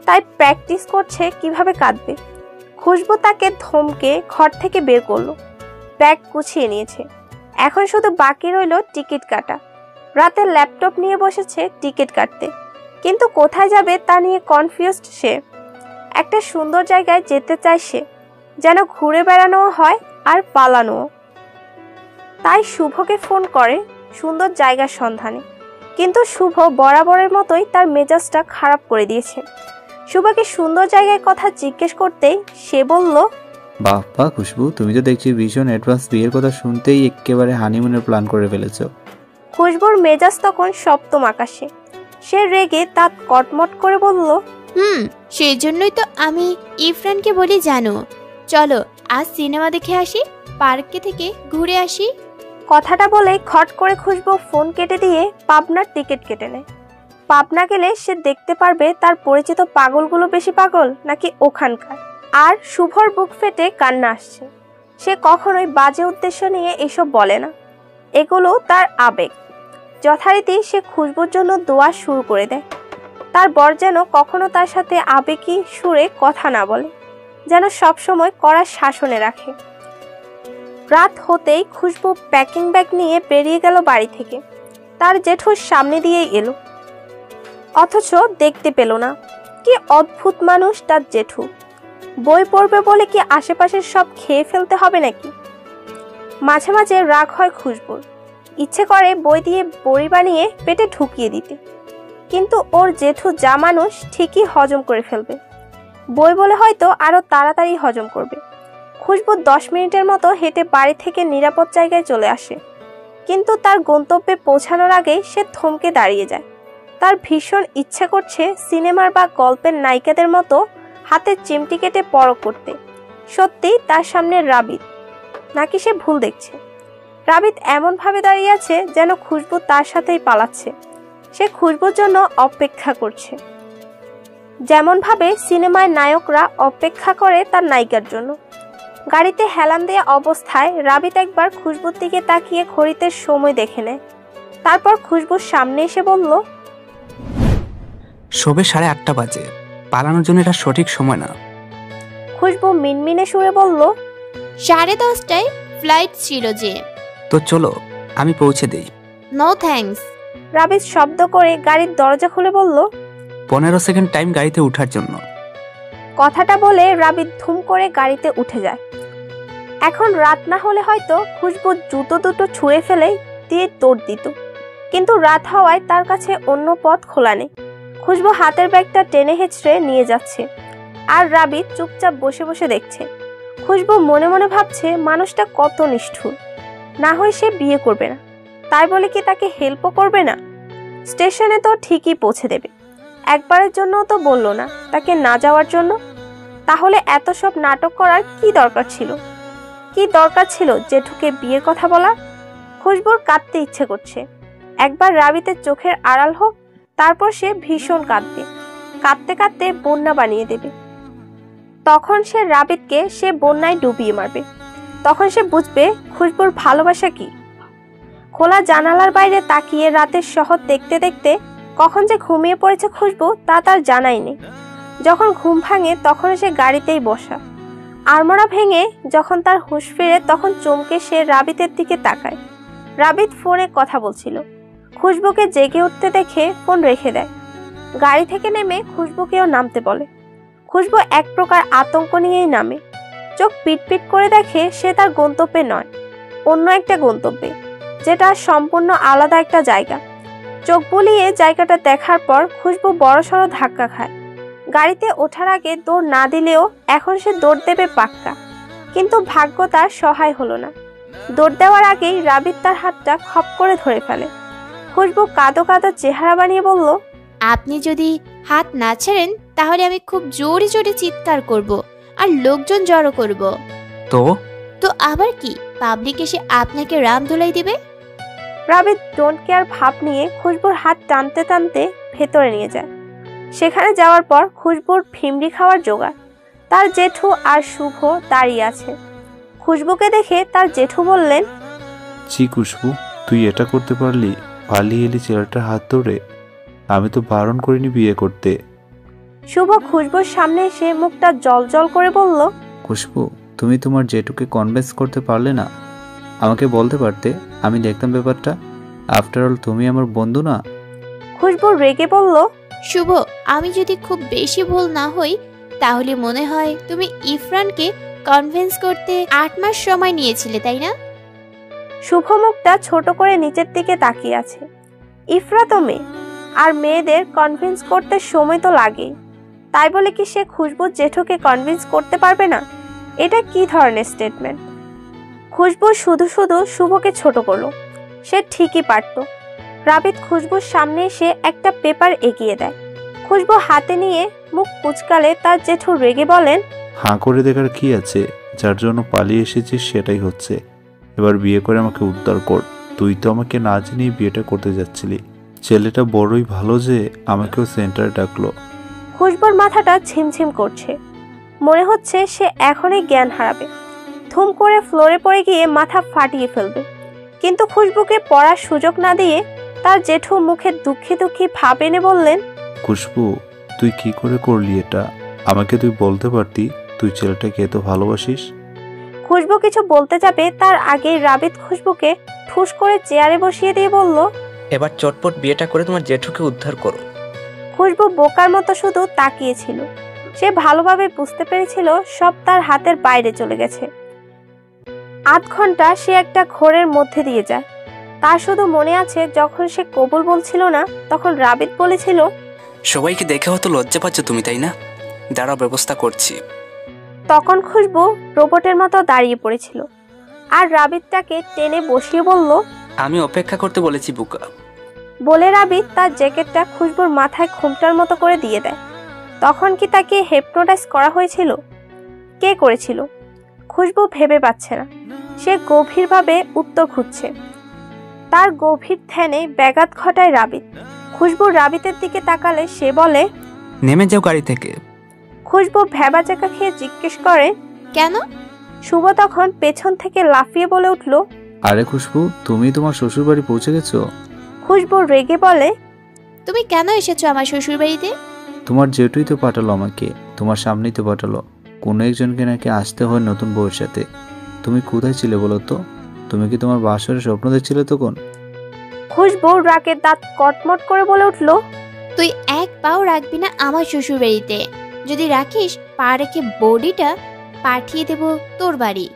তাই প্র্যাকটিস করছে কীভাবে কাঁদবে। খুশবু তাকে ধমকে ঘর থেকে বের করল। ব্যাগ গুছিয়ে নিয়েছে। এখন শুধু বাকি রইল টিকিট কাটা। রাতে ল্যাপটপ নিয়ে বসেছে টিকিট কাটতে। কিন্তু কোথায় যাবে তা নিয়ে কনফিউজড সে। একটা সুন্দর জায়গায় যেতে চায় সে, যেন ঘুরে বেড়ানো হয় আর পালানোও। তাই শুভকে ফোন করে সুন্দর জায়গার সন্ধানে। কিন্তু শুভ বরাবরের মতোই তার মেজাজটা খারাপ করে দিয়েছে। শুভকে সুন্দর জায়গায় কথা জিজ্ঞেস করতেই সে বলল বাহ খুশবু তুমি তো দেখছি ভীষণ অ্যাডভান্স বিয়ের কথা শুনতেই একেবারে হানিমুনের প্ল্যান করে ফেলেছো। খুশবুর মেজাজ তখন সপ্তম আকাশে। সে রেগে তাঁত কটমট করে বলল হুম সেই জন্যই তো আমি ইফরানকে বলি জানো। চলো আজ সিনেমা দেখে আসি পার্কে থেকে ঘুরে আসি। কথাটা বলে খট করে খুশবু ফোন কেটে দিয়ে পাবনার টিকিট কেটে নেয়। পাবনা গেলে সে দেখতে পারবে তার পরিচিত পাগলগুলো বেশি পাগল নাকি ওখানকার। আর শুভর বুক ফেটে কান্না আসছে। সে কখনোই বাজে উদ্দেশ্য নিয়ে এসব বলে না। এগুলো তার আবেগ। যথারীতি সে খুশবুর জন্য দোয়া শুরু করে দেয়। তার বর যেন কখনো তার সাথে আবেগী সুরে কথা না বলে, যেন সবসময় কড়া শাসনে রাখে। রাত হতেই খুশবু প্যাকিং ব্যাগ নিয়ে বেরিয়ে গেল বাড়ি থেকে। তার জেঠুর সামনে দিয়েই এলো। অথচ দেখতে পেল না। কি অদ্ভুত মানুষ তার জেঠু। বই পড়বে বলে কি আশেপাশের সব খেয়ে ফেলতে হবে নাকি? মাঝে মাঝে রাগ হয় খুশবুর। ইচ্ছে করে বই দিয়ে বড়ি বানিয়ে পেটে ঢুকিয়ে দিতে। কিন্তু ওর জেঠু যা মানুষ ঠিকই হজম করে ফেলবে। বই বলে হয়তো আরও তাড়াতাড়ি হজম করবে। খুশবু দশ মিনিটের মতো হেঁটে বাড়ি থেকে নিরাপদ জায়গায় চলে আসে। কিন্তু তার গন্তব্যে পৌঁছানোর আগেই সে থমকে দাঁড়িয়ে যায়। তার ভীষণ ইচ্ছে করছে সিনেমার বা গল্পের নায়িকাদের মতো হাতে চিমটি কেটে পরক করতে। সত্যিই তার সামনে রাবিত। নাকি সে ভুল দেখছে? রাবিত এমনভাবে দাঁড়িয়ে আছে যেন খুশবু তার সাথেই পালাচ্ছে। সে খুশবুর জন্য অপেক্ষা করছে। যেমনভাবে সিনেমায় নায়করা অপেক্ষা করে তার নায়িকার জন্য। গাড়িতে হেলান দেওয়া অবস্থায় রাবিত একবার খুশবুর দিকে তাকিয়ে ঘড়িতে সময় দেখে নেয়। তারপর খুশবুর সামনে এসে বলল সবে সাড়ে আটটা বাজে। পালানোর জন্য এটা সঠিক সময় না। খুশবু মিনমিনে সুরে বলল সাড়ে দশটায় ফ্লাইট ছিল যে। তো চলো আমি পৌঁছে দেই। নো থ্যাঙ্কস রাবিত শব্দ করে গাড়ির দরজা খুলে বলল পনেরো সেকেন্ড টাইম গাড়িতে ওঠার জন্য। কথাটা বলে রাবিত ধুম করে গাড়িতে উঠে যায়। এখন রাত না হলে হয়তো খুশবু জুতো দুটো ছুঁড়ে ফেলে দিয়ে দৌড় দিত। কিন্তু রাত হওয়ায় তার কাছে অন্য পথ খোলা নেই। খুশবু হাতের ব্যাগটা টেনে হেঁচড়ে নিয়ে যাচ্ছে। আর রাবি চুপচাপ বসে বসে দেখছে। খুশবু মনে মনে ভাবছে মানুষটা কত নিষ্ঠুর। না হয় সে বিয়ে করবে না। তাই বলে কি তাকে হেল্পও করবে না? স্টেশনে তো ঠিকই পৌঁছে দেবে। একবারের জন্য তো বলল না তাকে না যাওয়ার জন্য। তাহলে এত সব নাটক করার কি দরকার ছিল? কি দরকার ছিল জেঠুকে বিয়ের কথা বলা খুশবুর কাঁদতে ইচ্ছে করছে। একবার রাবিতে চোখের আড়াল হোক তারপর সে ভীষণ কাঁদবে। কাঁদতে কাঁদতে বন্যা বানিয়ে দেবে। তখন সে রাবিতকে সে বন্যায় ডুবিয়ে মারবে। তখন সে বুঝবে খুশবুর ভালোবাসা কি। খোলা জানালার বাইরে তাকিয়ে রাতের শহর দেখতে দেখতে কখন যে ঘুমিয়ে পড়েছে খুশবু তা তার জানাই নেই। যখন ঘুম ভাঙে তখন সে গাড়িতেই বসা। আড়মোড়া ভেঙে যখন তার হুঁশ ফিরে তখন চমকে সে রাবিতের দিকে তাকায়। রাবিত ফোনে কথা বলছিল। খুশবুকে জেগে উঠতে দেখে ফোন রেখে দেয়। গাড়ি থেকে নেমে খুশবুকেও নামতে বলে। খুশবু এক প্রকার আতঙ্ক নিয়েই নামে। চোখ পিটপিট করে দেখে সে তার গন্তব্যে নয়, অন্য একটা গন্তব্যে, যেটা সম্পূর্ণ আলাদা একটা জায়গা। চোখ বুলিয়ে জায়গাটা দেখার পর খুশবু বড়সড় ধাক্কা খায়। গাড়িতে ওঠার আগে দৌড় না দিলেও এখন সে দৌড় দেবে পাক্কা। কিন্তু ভাগ্য তার সহায় হলো না। দৌড় দেওয়ার আগেই রাবিত তার হাতটা খপ করে ধরে ফেলে। খুশবু কাদো কাদো চেহারা বানিয়ে বলল আপনি যদি হাত না ছেড়েন তাহলে আমি খুব জোরে জোরে চিৎকার করব আর লোকজন জড়ো করব। তো? তো আবার কি? পাবলিক এসে আপনাকে রাম ধুলাই দিবে? রাবিত ডোন্ট কেয়ার ভাব নিয়ে খুশবুর হাত টানতে টানতে ভেতরে নিয়ে যায়। সেখানে যাওয়ার পর খুশবুর ফিমড়ি খাওয়ার জোগাড়। তার জেঠু আর শুভ দাঁড়িয়ে আছে। খুশবুকে দেখে তার জেঠু বললেন ছি খুশবু তুই এটা করতে পারলি? পালিয়ে এলি ছেলেটার হাত ধরে। আমি তো বারণ করিনি বিয়ে করতে। শুভ খুশবুর সামনে এসে মুখটা জল জল করে বলল খুশবু তুমি তোমার জেঠুকে কনভিন্স করতে পারলে না। আমাকে বলতে পারতে আমি দেখতাম ব্যাপারটা। আফটার অল তুমি আমার বন্ধু না? খুশবু রেগে বলল শুভ আমি যদি খুব বেশি ভুল না হই তাহলে মনে হয় তুমি ইফরানকে কনভিন্স করতে আট মাস সময় নিয়েছিলে তাই না? শুভ মুখটা ছোট করে নিচের দিকে তাকিয়ে আছে। ইফরা তো মেয়ে আর মেয়েদের কনভিন্স করতে সময় তো লাগেই। তাই বলে কি সে খুশবু জেঠুকে কনভিন্স করতে পারবে না? এটা কি ধরনের স্টেটমেন্ট খুশবু শুধু শুধু শুভকে ছোট করল। সে ঠিকই পারত। রাবিত খুশবুর সামনে এসে একটা পেপার এগিয়ে দেয়। খুশবু হাতে নিয়ে মুখ কুচকালে তার জেঠু রেগে বলেন, হাঁ করে দেখার কি আছে? যার জন্য পালিয়ে এসেছিস সেটাই হচ্ছে। এবার বিয়ে করে আমাকে উদ্ধার কর। তুই তো আমাকে না জানিয়ে বিয়েটা করতে যাচ্ছিলি। ছেলেটা বড়ই ভালো যে আমাকেও সেন্টারে ডাকলো। খুশবুর মাথাটা ঝিমঝিম করছে। মনে হচ্ছে সে এখনই জ্ঞান হারাবে। থুম করে ফ্লোরে পড়ে গিয়ে মাথা ফাটিয়ে ফেলবে। কিন্তু খুশবুকে পড়ার সুযোগ না দিয়ে তার জেঠু মুখে দুঃখী দুঃখী ভাব এনে বললেন খুশবু তুই কি করে করলি এটা? আমাকে তুই বলতে পারতি তুই ছেলেটাকে এত ভালোবাসিস? খুশবু কিছু বলতে যাবে তার আগেই রাবিত খুশবুকে ঠুস করে চেয়ারে বসিয়ে দিয়ে বলল এবার চটপট বিয়েটা করে তোমার জেঠুকে উদ্ধার করো। খুশবু বোকার মতো শুধু তাকিয়েছিল। সে ভালোভাবে বুঝতে পেরেছিল সব তার হাতের বাইরে চলে গেছে। আধ ঘণ্টা সে একটা ঘোরের মধ্যে দিয়ে যায়। তার শুধু মনে আছে যখন সে কবুল বলছিল না তখন রাবিত বলেছিল সবাইকে দেখে হয়তো লজ্জা পাচ্ছ তুমি তাই না? দাঁড়াও ব্যবস্থা করছি। তখন খুশবু রোবটের মতো দাঁড়িয়ে পড়েছিল। আর রাবিত তাকে টেনে বসিয়ে বলল আমি অপেক্ষা করতে বলেছি বুকা। বলে রাবিত তার জ্যাকেটটা খুশবুর মাথায় খুমটার মতো করে দিয়ে দেয়। তখন কি তাকে হেপনোটাইজ করা হয়েছিল? কে করেছিল? খুশবু ভেবে পাচ্ছে না। সে গভীরভাবে উত্তর খুঁজছে। তার গভীর ধ্যানে ব্যাঘাত ঘটায় রাবিত খুশবু রাবিতের দিকে তাকালে সে বলে নেমে যাও গাড়ি থেকে। খুশবু ভেবা চাকা খেয়ে জিজ্ঞেস করে কেন? শুভ তখন পেছন থেকে লাফিয়ে বলে উঠল আরে খুশবু তুমি তোমার শ্বশুর বাড়ি পৌঁছে গেছো? খুশবু রেগে বলে তুমি কেন এসেছ আমার শ্বশুর বাড়িতে তোমার জেঠুই তো পাঠালো আমাকে তোমার সামনেই তো পাঠালো। কোনো একজনকে নাকি আসতে হয় নতুন বউয়ের সাথে। তুমি কোথায় ছিলে বলো তো? তুমি কি তোমার বাসরে স্বপ্ন দেখছিলে তখন? খুশবু রাগের দাঁত কটমট করে বলে উঠল তুই এক পাও রাখবি না আমার শ্বশুর বাড়িতে যদি রাখিস, পা রেখে বডিটা পাঠিয়ে দেব তোর বাড়ি।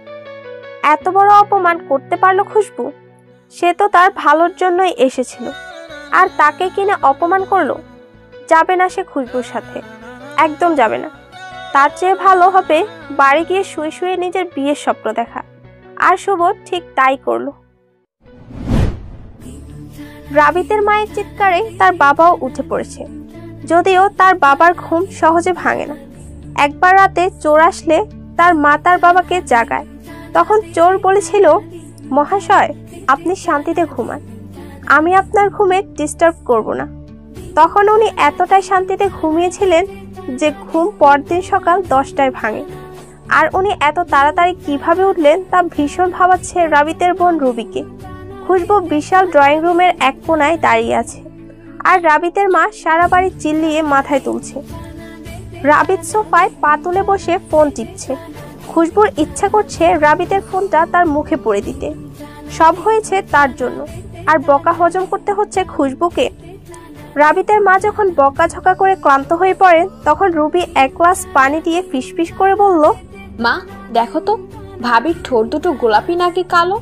এত বড় অপমান করতে পারল খুশবু? সে তো তার ভালোর জন্যই এসেছিল। আর তাকে কিনে অপমান করল? যাবে না সে খুশবুর সাথে। একদম যাবে না। তার চেয়ে ভালো হবে বাড়ি গিয়ে শুয়ে শুয়ে নিজের বিয়ের স্বপ্ন দেখা। আর শুভ ঠিক তাই করল। রাবিতের মায়ের চিৎকারে তার বাবাও উঠে পড়েছে। যদিও তার বাবার ঘুম সহজে ভাঙে না। একবার রাতে চোর আসলে তার মা তার বাবাকে জাগায়। তখন চোর বলেছিল, মহাশয়, আপনি শান্তিতে ঘুমান। আমি আপনার ঘুমে ডিস্টার্ব করব না। তখন উনি এতটাই শান্তিতে ঘুমিয়েছিলেন যে ঘুম পরদিন সকাল দশটায় ভাঙে। আর উনি এত তাড়াতাড়ি কীভাবে উঠলেন তা ভীষণ ভাবাচ্ছে রাবিতের বোন রুবিকে। খুশবু বিশাল ড্রয়িং রুমের এক কোনায় দাঁড়িয়ে আছে। আর রাবিতের মা সারা বাড়ি চিল্লিয়ে মাথায় তুলছে। রাবিত সোফায় পা তুলে বসে ফোন টিপছে। খুশবুর ইচ্ছা করছে রাবিতের ফোনটা তার মুখে পড়ে দিতে। সব হয়েছে তার জন্য। আর বকা হজম করতে হচ্ছে খুশবুকে। রাবিতের মা যখন বকাঝকা করে ক্লান্ত হয়ে পড়ে, তখন রুবি এক গ্লাস পানি দিয়ে ফিসফিস করে বলল, মা, দেখো তো, ভাবির ঠোঁট দুটো গোলাপি নাকি কালো?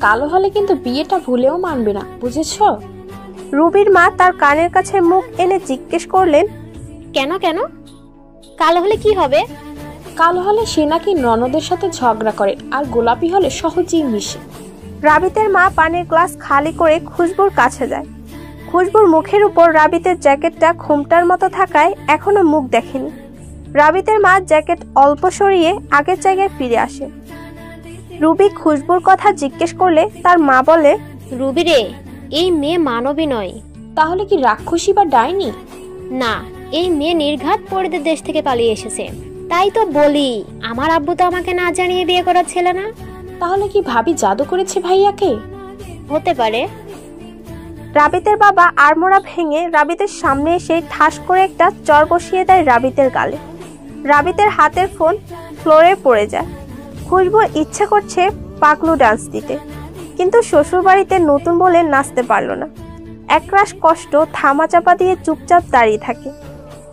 কালো হলে কিন্তু বিয়েটা ভুলেও মানবে না, বুঝেছ? রুবির মা তার কানের কাছে মুখ এনে জিজ্ঞেস করলেন কেন কেন? কালো হলে কি হবে? কালো হলে সে নাকি ননদের সাথে ঝগড়া করে আর গোলাপি হলে সহজেই মিশে। রাবিতের মা পানির গ্লাস খালি করে খুশবুর কাছে যায়। খুশবুর মুখের উপর রাবিতের জ্যাকেটটা খুমটার মতো থাকায় এখনও মুখ দেখেনি। রাবিতের মা জ্যাকেট অল্প সরিয়ে আগের জায়গায় ফিরে আসে। রুবি খুশবুর কথা জিজ্ঞেস করলে তার মা বলে রুবি রে এই মেয়ে মানবী নয় তাহলে কি রাক্ষসী বা ডাইনি? না এই মেয়ে নির্ঘাত পরিদের দেশ থেকে পালিয়ে এসেছে। তাই তো বলি আমার আব্বু তো আমাকে না জানিয়ে বিয়ে করার ছেলে না। তাহলে কি ভাবি জাদু করেছে ভাইয়াকে? হতে পারে। রাবিতের বাবা আড়মোড়া ভেঙে রাবিতের সামনে এসে ঠাস করে একটা চর বসিয়ে দেয় রাবিতের গালে। রাবিতের হাতের ফোন ফ্লোরে পড়ে যায়। খুশবুর ইচ্ছে করছে পাগলু ডান্স দিতে। কিন্তু শ্বশুরবাড়িতে নতুন বলে নাচতে পারল না। একরাশ কষ্ট থামা চাপা দিয়ে চুপচাপ দাঁড়িয়ে থাকে।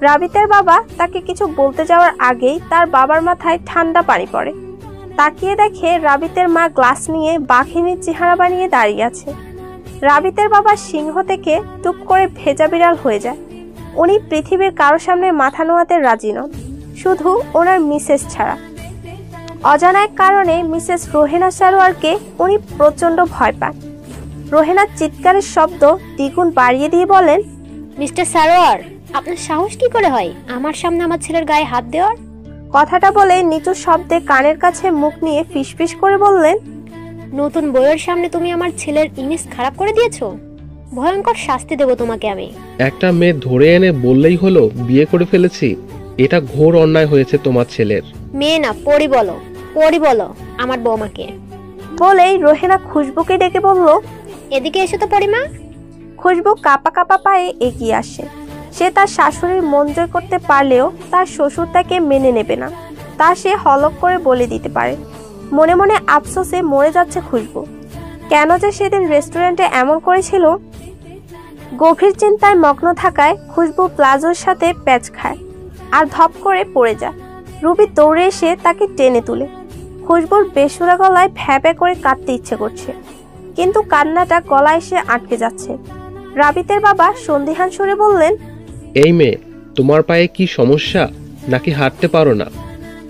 রাবিতের বাবা তাকে কিছু বলতে যাওয়ার আগেই তার বাবার মাথায় ঠান্ডা পানি পড়ে। তাকিয়ে দেখে রাবিতের মা গ্লাস নিয়ে বাঘিনীর চেহারা বানিয়ে দাঁড়িয়ে আছে। রাবিতের বাবা সিংহ থেকে টুক করে ভেজা বিড়াল হয়ে যায়। উনি পৃথিবীর কারও সামনে মাথা নোয়াতে রাজি নন। শুধু ওনার মিসেস ছাড়া। অজানা এক কারণে মিসেস রোহেনা সারোয়ারকে উনি প্রচণ্ড ভয় পান। রোহেনার চিৎকারের শব্দ দ্বিগুণ বাড়িয়ে দিয়ে বলেন মিস্টার সারোয়ার আপনার সাহস কি করে হয়? আমার সামনে আমার ছেলের গায়ে হাত দেওয়ার? কথাটা বলে নিচু শব্দে কানের কাছে মুখ নিয়ে ফিসফিস করে বললেন নতুন বইয়ের সামনে তুমি আমার ছেলের ইমেজ খারাপ করে দিয়েছ? ভয়ঙ্কর শাস্তি দেবো তোমাকে আমি। একটা মেয়ে ধরে এনে বললেই হলো বিয়ে করে ফেলেছি। এটা ঘোর অন্যায় হয়েছে তোমার ছেলের। মেয়ে না পরি বলো। পরি বলো আমার বৌমাকে। বলেই রোহেনা খুশবুকে ডেকে বলল এদিকে এসো তো পরিমা। খুশবু কাপা কাপা পায়ে এগিয়ে আসে। সে তার শাশুড়ির মন জয় করতে পারলেও তার শ্বশুর তাকে মেনে নেবে না। তা সে হলক করে বলে দিতে পারে। মনে মনে আফসোসে মরে যাচ্ছে খুশবু। কেন যে সেদিন রেস্টুরেন্টে এমন করেছিল? গভীর চিন্তায় মগ্ন থাকায় খুশবু প্লাজোর সাথে প্যাচ খায়। আর ধপ করে পড়ে যায়। রুবি দৌড়ে এসে তাকে টেনে তুলে। খুশবুর বেসুরা গলায় ভ্যাবে করে কাঁদতে ইচ্ছে করছে। কিন্তু কান্নাটা গলায় এসে আটকে যাচ্ছে। রাবিতের বাবা সন্দিহান সুরে বললেন এই মেয়ে তোমার পায়ে কি সমস্যা? নাকি হাঁটতে পারো না?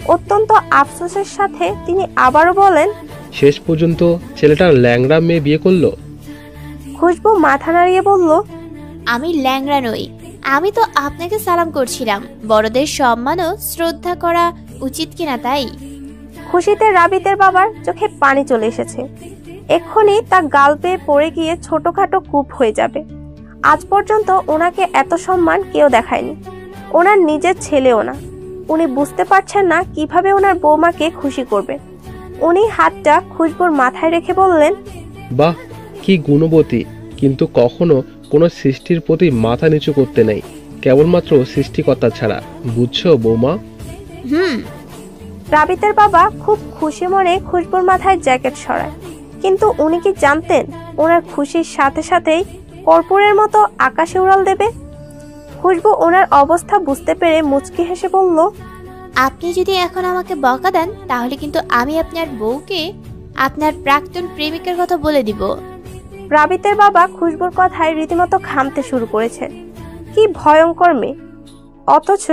অত্যন্ত আফসোসের সাথে তিনি আবারও বলেন শেষ পর্যন্ত ছেলেটা ল্যাংড়া মেয়ে বিয়ে করল? খুশবু মাথা নাড়িয়ে বলল আমি ল্যাংড়া নই। আমি তো আপনাকে সালাম করছিলাম। বড়দের সম্মান ও শ্রদ্ধা করা উচিত কিনা তাই? খুশিতে রাবিতের বাবার চোখে পানি চলে এসেছে। এক্ষুনি তা গাল পেয়ে পড়ে গিয়ে ছোটখাটো কূপ হয়ে যাবে। আজ পর্যন্ত ওনাকে এত সম্মান কেউ দেখায়নি। ওনার নিজের ছেলেও না। উনি বুঝতে পারছেন না কীভাবে ওনার বৌমাকে খুশি করবে। উনি হাতটা খুশবুর মাথায় রেখে বললেন বাহ কি গুণবতী। কিন্তু কখনো কোনো সৃষ্টির প্রতি মাথা নিচু করতে নেই। কেবলমাত্র সৃষ্টিকর্তা ছাড়া বুঝছ বৌমা? হুম রাবিতের বাবা খুব খুশি মনে খুশবুর মাথায় জ্যাকেট সরায়। কিন্তু উনি কি জানতেন ওনার খুশির সাথে সাথেই কর্পূরের মতো আকাশে উড়াল দেবে? খুশবু ওনার অবস্থা বুঝতে পেরে মুচকি হেসে বলল আপনি যদি এখন আমাকে বকা দেন তাহলে কিন্তু আমি আপনার বউকে আপনার প্রাক্তন প্রেমিকের কথা বলে দিব। রাবিতের বাবা খুশবুর কথায় রীতিমতো খামতে শুরু করেছে। কি ভয়ঙ্কর মেয়ে। অথচ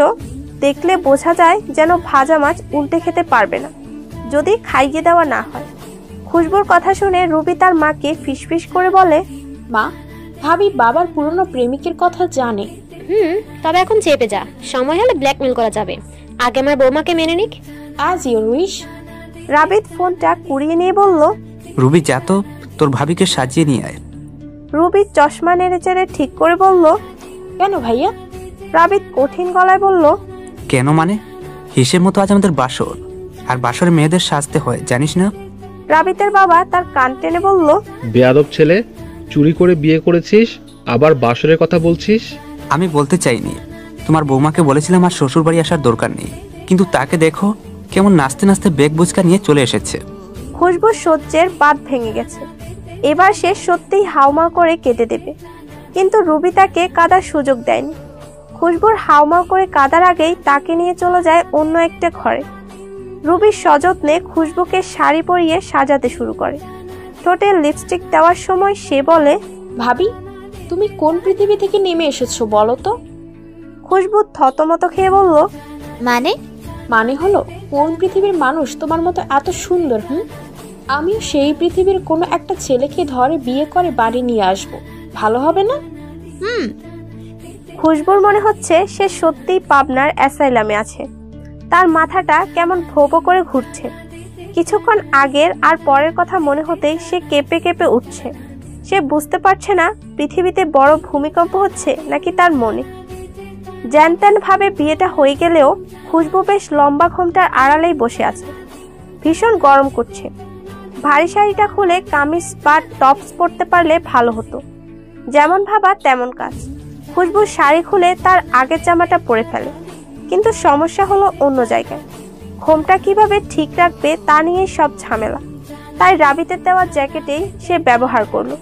দেখলে বোঝা যায় যেন ভাজা মাছ উল্টে খেতে পারবে না। যদি খাইয়ে দেওয়া না হয়। খুশবুর কথা শুনে রুবি তার মাকে ফিসফিস করে বলে মা ভাবি বাবার পুরনো প্রেমিকের কথা জানে। হুম তবে এখন চেপে যা। সময় হলে ব্ল্যাকমেল করা যাবে। আগে আমার বৌমাকে মেনে নিক। আজ ইউর উইশ। রাবিত ফোনটা কুড়িয়ে নিয়ে বলল রুবি যা তো তোর ভাবিকে সাজিয়ে নিয়ে আয়। রুবি চশমা নেড়ে চেড়ে ঠিক করে বলল কেন ভাইয়া? রাবিত কঠিন গলায় বলল কেন মানে? হিসেব মতো আজ আমাদের বাসর আর বাসরে মেয়েদের সাজতে হয় জানিস না? রাবিতের বাবা তার কান টেনে বলল বেয়াদব ছেলে চুরি করে বিয়ে করেছিস আবার বাসরের কথা বলছিস? আমি বলতে চাইনি। তোমার বৌমাকে বলেছিলাম আর শ্বশুর বাড়ি আসার দরকার নেই। কিন্তু তাকে দেখো কেমন নাচতে নাচতে বেগ বুচকা নিয়ে চলে এসেছে। খুশবু সহ্যের বাদ ভেঙে গেছে। এবার সে সত্যিই হাউমাউ করে কেটে দেবে। কিন্তু রুবি তাকে কাদার সুযোগ দেয়নি। খুশবুর হাউমাউ করে কাদার আগেই তাকে নিয়ে চলে যায় অন্য একটা ঘরে। রুবির সযত্নে খুশবুকে শাড়ি পরিয়ে সাজাতে শুরু করে। ঠোঁটে লিপস্টিক দেওয়ার সময় সে বলে ভাবি তুমি কোন পৃথিবী থেকে নেমে এসেছ বলো তো? খুশবু থতমত খেয়ে বলল মানে? মানে হলো কোন পৃথিবীর মানুষ তোমার মতো এত সুন্দর হুম? আমিও সেই পৃথিবীর কোনো একটা ছেলেকে ধরে বিয়ে করে বাড়ি নিয়ে আসব। ভালো হবে না? হুম খুশবুর মনে হচ্ছে সে সত্যিই পাবনার অ্যাসাইলামে আছে। তার মাথাটা কেমন ভোবো করে ঘুরছে। কিছুক্ষণ আগের আর পরের কথা মনে হতেই সে কেঁপে কেঁপে উঠছে। সে বুঝতে পারছে না পৃথিবীতে বড় ভূমিকম্প হচ্ছে নাকি তার মনে। জ্যান ভাবে বিয়েটা হয়ে গেলেও খুশবু বেশ লম্বা ঘোমটার আড়ালেই বসে আছে। ভীষণ গরম করছে। ভারী শাড়িটা খুলে কামিজ বা টপস পরতে পারলে ভালো হতো। যেমন ভাবা তেমন কাজ। খুশবু শাড়ি খুলে তার আগের জামাটা পরে ফেলে। কিন্তু সমস্যা হলো অন্য জায়গায়। ঘোমটা কীভাবে ঠিক রাখবে তা নিয়েই সব ঝামেলা। তাই রাবিতের দেওয়া জ্যাকেটেই সে ব্যবহার করল।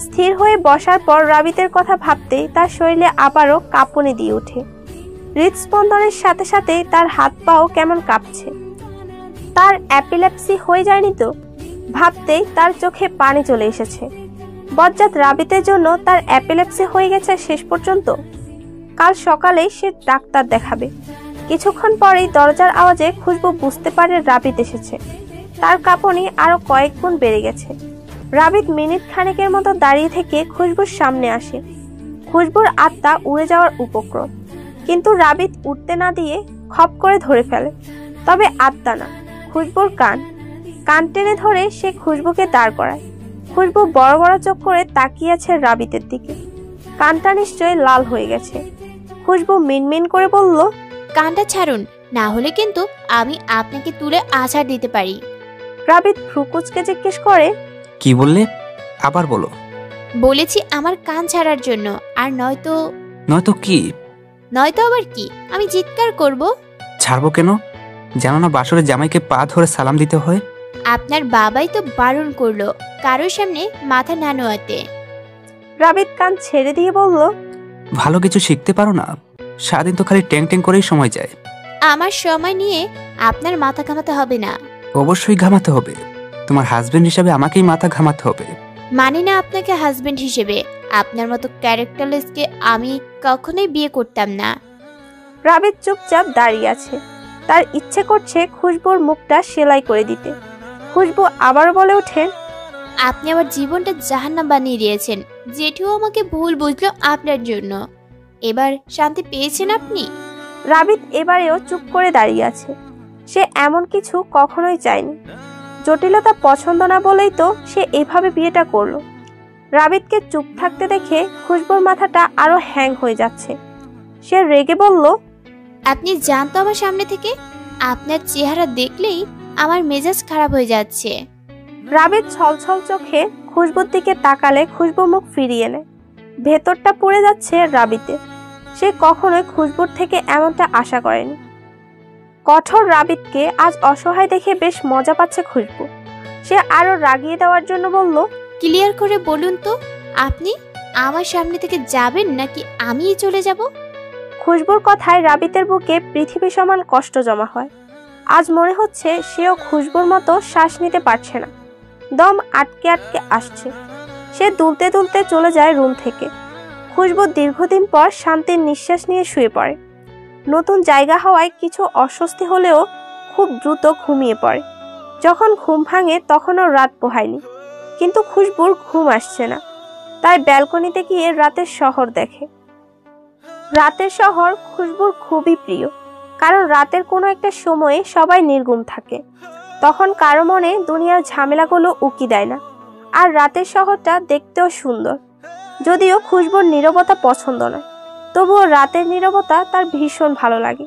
স্থির হয়ে বসার পর রাবিতের কথা ভাবতেই তার শরীরে আবারও কাঁপুনি দিয়ে ওঠে। হৃদস্পন্দনের সাথে সাথেই তার হাত পাও কেমন কাঁপছে। তার অ্যাপিল্যাপসি হয়ে যায়নি তো? ভাবতেই তার চোখে পানি চলে এসেছে। বজ্জাত রাবিতের জন্য তার অ্যাপিলেপসি হয়ে গেছে শেষ পর্যন্ত। কাল সকালেই সে ডাক্তার দেখাবে। কিছুক্ষণ পরেই দরজার আওয়াজে খুশবু বুঝতে পারে রাবিত এসেছে। তার কাঁপনি আরও কয়েক গুণ বেড়ে গেছে। রাবিত মিনিট খানেকের মতো দাঁড়িয়ে থেকে খুশবুর সামনে আসে। খুশবুর আত্মা উড়ে যাওয়ার উপক্রম। কিন্তু রাবিত উঠতে না দিয়ে খপ করে ধরে ফেলে। তবে আত্মা না, খুশবুর কান। কান টেনে ধরে সে খুশবুকে দাঁড় করায়। খুশবু বড় বড় চোখ করে তাকিয়ে আছে রাবিতের দিকে। কানটা নিশ্চয়ই লাল হয়ে গেছে। খুশবু মিনমিন করে বলল কানটা ছাড়ুন না হলে কিন্তু আমি আপনাকে তুলে আছাড় দিতে পারি। রাবিত ফ্রুকুচকে জিজ্ঞেস করে কি বললে? আবার বলো। বলেছি আমার কান ছাড়ার জন্য আর নয়তো নয়তো কি? নয়তো আবার কি? আমি চিৎকার করব। ছাড়বো কেন? জানো না বাসরে জামাইকে পা ধরে সালাম দিতে হয়। আপনার বাবাই তো বারণ করল কারোর সামনে মাথা না নোয়াতে। রাবিত কান ছেড়ে দিয়ে বলল ভালো কিছু শিখতে পারো না সারাদিন তো খালি ট্যাং ট্যাং করেই সময় যায়। আমার সময় নিয়ে আপনার মাথা ঘামাতে হবে না। অবশ্যই ঘামাতে হবে। তোমার হাজবেন্ড হিসাবে আমাকেই মাথা ঘামাতে হবে। মানি না আপনাকে হাজবেন্ড হিসেবে আপনার মতো ক্যারেক্টারলেসকে আমি কখনোই বিয়ে করতাম না। রাবিত চুপচাপ দাঁড়িয়ে আছে। তার ইচ্ছে করছে খুশবুর মুখটা সেলাই করে দিতে। খুশবু আবার বলে ওঠে আপনি আমার জীবনটা জাহান্নাম বানিয়ে দিয়েছেন জেঠুও আমাকে ভুল বুঝলো আপনার জন্য। এবার শান্তি পেয়েছেন আপনি? রাবিত এবারেও চুপ করে দাঁড়িয়ে আছে। সে এমন কিছু কখনোই চায়নি। জটিলতা পছন্দ না বলেই তো সে এভাবে বিয়েটা করল। রাবিতকে চুপ থাকতে দেখে খুশবুর মাথাটা আরও হ্যাং হয়ে যাচ্ছে। সে রেগে বলল আপনি জানতো আমার সামনে থেকে। আপনার চেহারা দেখলেই আমার মেজাজ খারাপ হয়ে যাচ্ছে। রাবিত ছলছল চোখে খুশবুর দিকে তাকালে খুশবু মুখ ফিরিয়ে নেয় ভেতরটা পড়ে যাচ্ছে রাবিতে। সে কখনোই খুশবুর থেকে এমনটা আশা করেনি। কঠোর রাবিতকে আজ অসহায় দেখে বেশ মজা পাচ্ছে খুশবু। সে আরও রাগিয়ে দেওয়ার জন্য বলল ক্লিয়ার করে বলুন তো আপনি আমার সামনে থেকে যাবেন নাকি আমিই চলে যাব? খুশবুর কথায় রাবিতের বুকে পৃথিবী সমান কষ্ট জমা হয়। আজ মনে হচ্ছে সেও খুশবুর মতো শ্বাস নিতে পারছে না। দম আটকে আটকে আসছে। সে দুলতে দুলতে চলে যায় রুম থেকে। খুশবু দীর্ঘদিন পর শান্তির নিঃশ্বাস নিয়ে শুয়ে পড়ে। নতুন জায়গা হওয়ায় কিছু অস্বস্তি হলেও খুব দ্রুত ঘুমিয়ে পড়ে। যখন ঘুম ভাঙে তখনও রাত পোহায়নি। কিন্তু খুশবুর ঘুম আসছে না। তাই ব্যালকনিতে গিয়ে রাতের শহর দেখে। রাতের শহর খুশবুর খুবই প্রিয়। কারণ রাতের কোনো একটা সময়ে সবাই নির্গুম থাকে। তখন কারও মনে দুনিয়ার ঝামেলাগুলো উকি দেয় না। আর রাতের শহরটা দেখতেও সুন্দর। যদিও খুশবুর নীরবতা পছন্দ নয়। তবুও রাতের নীরবতা তার ভীষণ ভালো লাগে।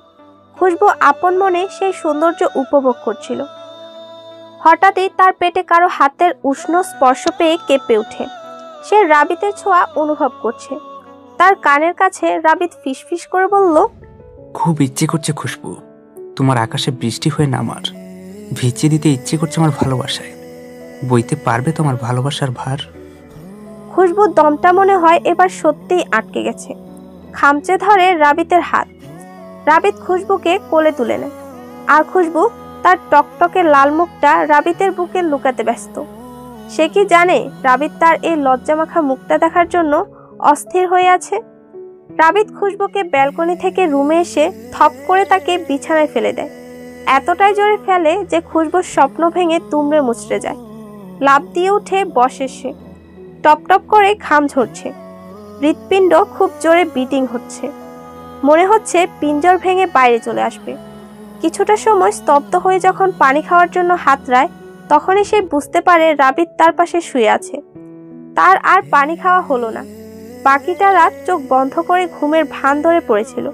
খুশবু আপন মনে সেই সৌন্দর্য উপভোগ করছিল। হঠাৎই তার পেটে কারও হাতের উষ্ণ স্পর্শ পেয়ে কেঁপে ওঠে। সে রাবিতের ছোঁয়া অনুভব করছে। তার কানের কাছে রাবিত ফিসফিস করে বলল খুব ইচ্ছে করছে খুশবু। তোমার আকাশে বৃষ্টি হয়ে নামার। ভিজিয়ে দিতে ইচ্ছে করছে আমার ভালোবাসায়। বইতে পারবে তোমার ভালোবাসার ভার? খুশবুর দমটা মনে হয় এবার সত্যিই আটকে গেছে। খামচে ধরে রাবিতের হাত। রাবিত খুশবুকে কোলে তুলে নেয়। আর খুশবু তার টকটকে লাল মুখটা রাবিতের বুকে লুকাতে ব্যস্ত। সে কি জানে রাবিত তার এই লজ্জামাখা মুখটা দেখার জন্য অস্থির হয়ে আছে? রাবিত খুশবুকে ব্যালকনি থেকে রুমে এসে থপ করে তাকে বিছানায় ফেলে দেয়। এতটাই জোরে ফেলে যে খুশবুর স্বপ্ন ভেঙে তুমড়ে মুচড়ে যায়। লাভ দিয়ে উঠে বসে সে। টপ টপ করে খাম ঝরছে। হৃৎপিণ্ড খুব জোরে বিটিং হচ্ছে। মনে হচ্ছে পিঞ্জর ভেঙে বাইরে চলে আসবে। কিছুটা সময় স্তব্ধ হয়ে যখন পানি খাওয়ার জন্য হাতড়ায় তখনই সে বুঝতে পারে রাবিত তার পাশে শুয়ে আছে। তার আর পানি খাওয়া হলো না। বাকিটা রাত চোখ বন্ধ করে ঘুমের ভান ধরে পড়েছিল।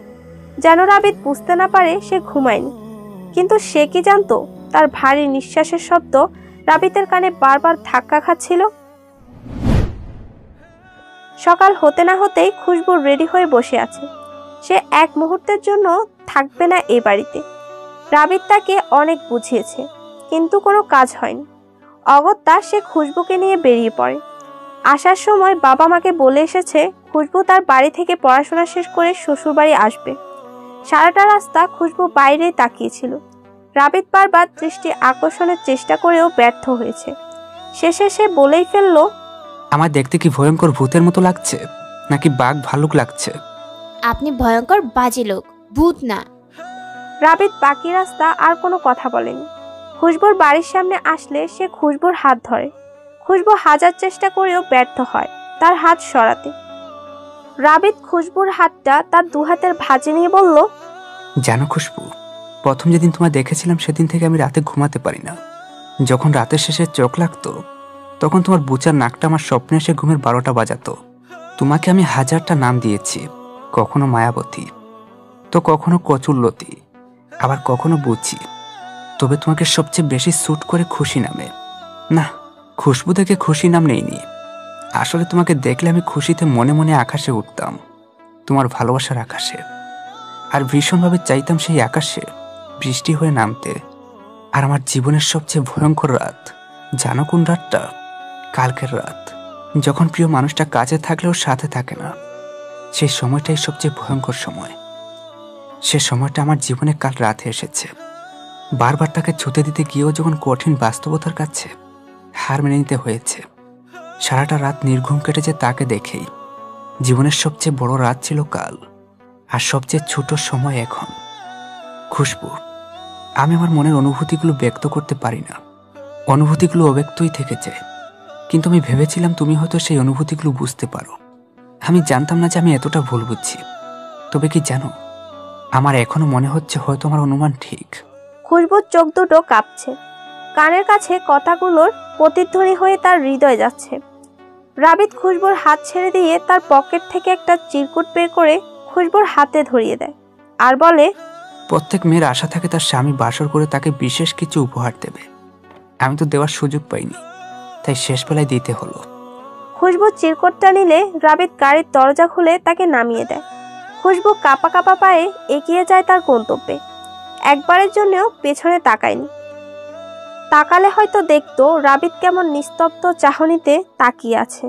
যেন রাবিত বুঝতে না পারে সে ঘুমায়নি। কিন্তু সে কি জানতো, তার ভারী নিঃশ্বাসের শব্দ রাবিতের কানে বারবার ধাক্কা খাচ্ছিল? সকাল হতে না হতেই খুশবু রেডি হয়ে বসে আছে। সে এক মুহূর্তের জন্য থাকবে না এ বাড়িতে। রাবিত তাকে অনেক বুঝিয়েছে, কিন্তু কোনো কাজ হয়নি। অগত্যা সে খুশবুকে নিয়ে বেরিয়ে পড়ে। আসার সময় বাবা মাকে বলে এসেছে খুশবু তার বাড়ি থেকে পড়াশোনা শেষ করে শ্বশুরবাড়ি আসবে। সারাটা রাস্তা খুশবু বাইরেই তাকিয়েছিল। রাবিত বারবার দৃষ্টি আকর্ষণের চেষ্টা করেও ব্যর্থ হয়েছে। শেষে সে বলেই ফেলল আমার দেখতে কি ভয়ঙ্কর ভূতের মতো লাগছে নাকি বাঘ ভালুক লাগছে? আপনি ভয়ঙ্কর বাজে লোক ভূত না। রাবিত বাকি রাস্তা আর কোনো কথা বলেনি। খুশবুর বাড়ির সামনে আসলে সে খুশবুর হাত ধরে। খুশবু হাজার চেষ্টা করেও ব্যর্থ হয় তার হাত সরাতে। রাবিত খুশবুর হাতটা তার দু হাতের ভাঁজে নিয়ে বলল, জানো খুশবু, প্রথম যেদিন তোমায় দেখেছিলাম সেদিন থেকে আমি রাতে ঘুমাতে পারি না। যখন রাতের শেষে চোখ লাগতো, তখন তোমার বুচার নাকটা আমার স্বপ্নে এসে ঘুমের বারোটা বাজাতো। তোমাকে আমি হাজারটা নাম দিয়েছি, কখনো মায়াবতী, তো কখনো কচুল্লতি আবার কখনো বুঝি তবে তোমাকে সবচেয়ে বেশি স্যুট করে খুশি নামে। না খুশবু থেকে খুশি নাম নেইনি। আসলে তোমাকে দেখলে আমি খুশিতে মনে মনে আকাশে উঠতাম, তোমার ভালোবাসার আকাশে। আর ভীষণভাবে চাইতাম সেই আকাশে বৃষ্টি হয়ে নামতে। আর আমার জীবনের সবচেয়ে ভয়ঙ্কর রাত, জানো কোন রাতটা? কালকের রাত, যখন প্রিয় মানুষটা কাছে থাকলেও সাথে থাকে না। সেই সময়টাই সবচেয়ে ভয়ঙ্কর সময়। সে সময়টা আমার জীবনে কাল রাতে এসেছে। বারবার তাকে ছুতে দিতে গিয়েও যখন কঠিন বাস্তবতার কাছে হার মেনে নিতে হয়েছে। সারাটা রাত নির্ঘুম কেটেছে তাকে দেখেই। জীবনের সবচেয়ে বড় রাত ছিল কাল, আর সবচেয়ে ছোট সময় এখন। খুশবু, আমি আমার মনের অনুভূতিগুলো ব্যক্ত করতে পারি না। অনুভূতিগুলো অব্যক্তই থেকে যায় কিন্তু আমি ভেবেছিলাম তুমি হয়তো সেই অনুভূতিগুলো বুঝতে পারো। আমি জানতাম না যে আমি এতটা ভুল বুঝছি। তবে কি জানো, আমার এখনও মনে হচ্ছে হয়তো আমার অনুমান ঠিক। খুশবুর চোখ দুটো কাঁপছে। কানের কাছে কথাগুলোর প্রতিধ্বনি হয়ে তার হৃদয় যাচ্ছে। রাবিত খুশবুর হাত ছেড়ে দিয়ে তার পকেট থেকে একটা চিরকুট বের করে খুশবুর হাতে ধরিয়ে দেয় আর বলে প্রত্যেক মেয়ের আশা থাকে তার স্বামী বাসর করে তাকে বিশেষ কিছু উপহার দেবে। আমি তো দেওয়ার সুযোগ পাইনি তাই শেষ বেলায় দিতে হলো। খুশবু চিরকুটটা নিলে রাবিত গাড়ির দরজা খুলে তাকে নামিয়ে দেয়। খুশবু কাপা কাপা পায়ে এগিয়ে যায় তার গন্তব্যে। একবারের জন্যও পেছনে তাকায়নি। তাকালে হয়তো দেখতো রাবিত কেমন নিস্তব্ধ চাহনিতে তাকিয়ে আছে।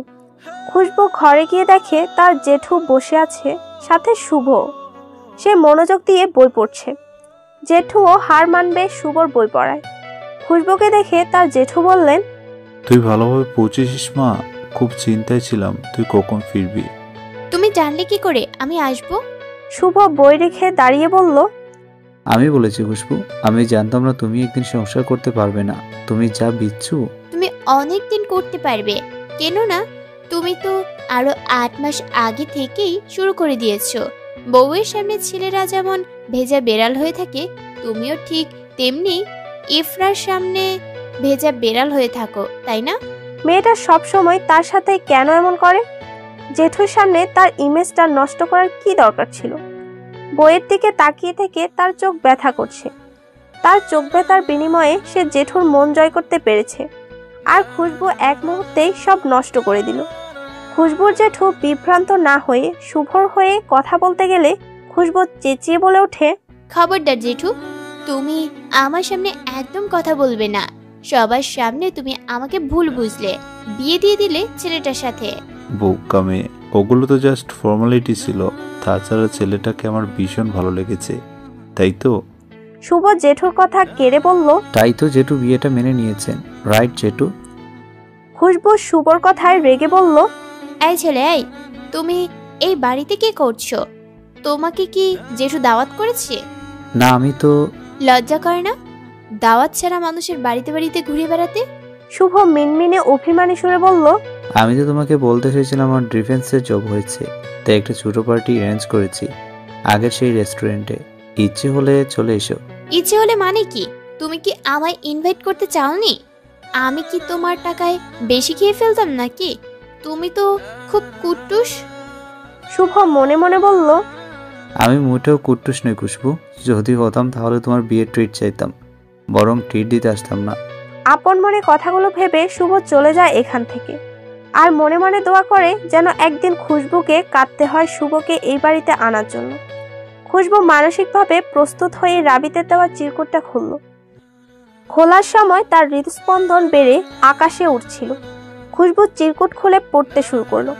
খুশবু ঘরে গিয়ে দেখে তার জেঠু বসে আছে সাথে শুভ। সে মনোযোগ দিয়ে বই পড়ছে। জেঠুও হার মানবে শুভর বই পড়ায়। খুশবুকে দেখে তার জেঠু বললেন তুই ভালোভাবে পৌঁছেছিস মা খুব চিন্তায় ছিলাম তুই কখন ফিরবি? তুমি জানলে কি করে আমি আসব? শুভ বই রেখে দাঁড়িয়ে বলল আমি বলেছি খুশবু আমি জানতাম না তুমি একদিন সংসার করতে পারবে না। তুমি যা বিচ্ছু। তুমি অনেক দিন করতে পারবে। কেন না তুমি তো আরও আট মাস আগে থেকেই শুরু করে দিয়েছ। বউয়ের সামনে ছেলেরা যেমন ভেজা বেড়াল হয়ে থাকে তুমিও ঠিক তেমনি ইফরার সামনে ভেজা বেড়াল হয়ে থাকো তাই না? মেয়েটা সব সময় তার সাথে কেন এমন করে? জেঠুর সামনে তার ইমেজটা নষ্ট করার কি দরকার ছিল? বইয়ের দিকে তাকিয়ে থেকে তার চোখ ব্যথা করছে। তার চোখ ব্যথার বিনিময়ে সে জেঠুর মন জয় করতে পেরেছে। আর খুশবু এক মুহূর্তেই সব নষ্ট করে দিল। খুশবুর জেঠু বিভ্রান্ত না হয়ে শুভর হয়ে কথা বলতে গেলে খুশবু চেঁচিয়ে বলে ওঠে খবরদার জেঠু তুমি আমার সামনে একদম কথা বলবে না। সবার সামনে তুমি আমাকে ভুল বুঝলে। বিয়ে দিয়ে দিলে ছেলেটার সাথে। বোকা মেয়ে। ওগুলো তো জাস্ট ফর্মালিটি ছিল। তাছাড়া ছেলেটাকে আমার ভীষণ ভালো লেগেছে। তাই তো? শুভ জেঠুর কথা কেড়ে বলল তাই তো জেঠু বিয়েটা মেনে নিয়েছেন। রাইট জেঠু? খুশবু শুভর কথায় রেগে বলল এই ছেলে এই তুমি এই বাড়িতে কি করছ? তোমাকে কি জেঠু দাওয়াত করেছে? না আমি তো লজ্জা করে না? দাওয়াত ছাড়া মানুষের বাড়িতে বাড়িতে ঘুরে বেড়াতে? শুভ মিনমিনে অভিমানী সুরে বলল আমি তো তোমাকে বলতে চেয়েছিলাম আমার ডিফেন্সের জব হয়েছে তাই একটা ছোট পার্টি অ্যারেঞ্জ করেছি আগের সেই রেস্টুরেন্টে ইচ্ছে হলে চলে এসো। ইচ্ছে হলে মানে কি? তুমি কি আমায় ইনভাইট করতে চাওনি? আমি কি তোমার টাকায় বেশি খেয়ে ফেলতাম নাকি? তুমি তো খুব কুট্টুস। শুভ মনে মনে বলল আমি মোটেও কুট্টুস নই খুশবু। যদি হতাম তাহলে তোমার বিয়ের ট্রিট চাইতাম বরং ট্রিট দিতে আসতাম না। আপন মনে কথাগুলো ভেবে শুভ চলে যায় এখান থেকে। আর মনে মনে দোয়া করে যেন একদিন খুশবুকে কাঁদতে হয় শুভকে এই বাড়িতে আনার জন্য। খুশবু মানসিকভাবে প্রস্তুত হয়ে রাবিতে দেওয়া চিরকুটটা খুলল। খোলার সময় তার হৃদস্পন্দন বেড়ে আকাশে উঠছিল। খুশবু চিরকুট খুলে পড়তে শুরু করল।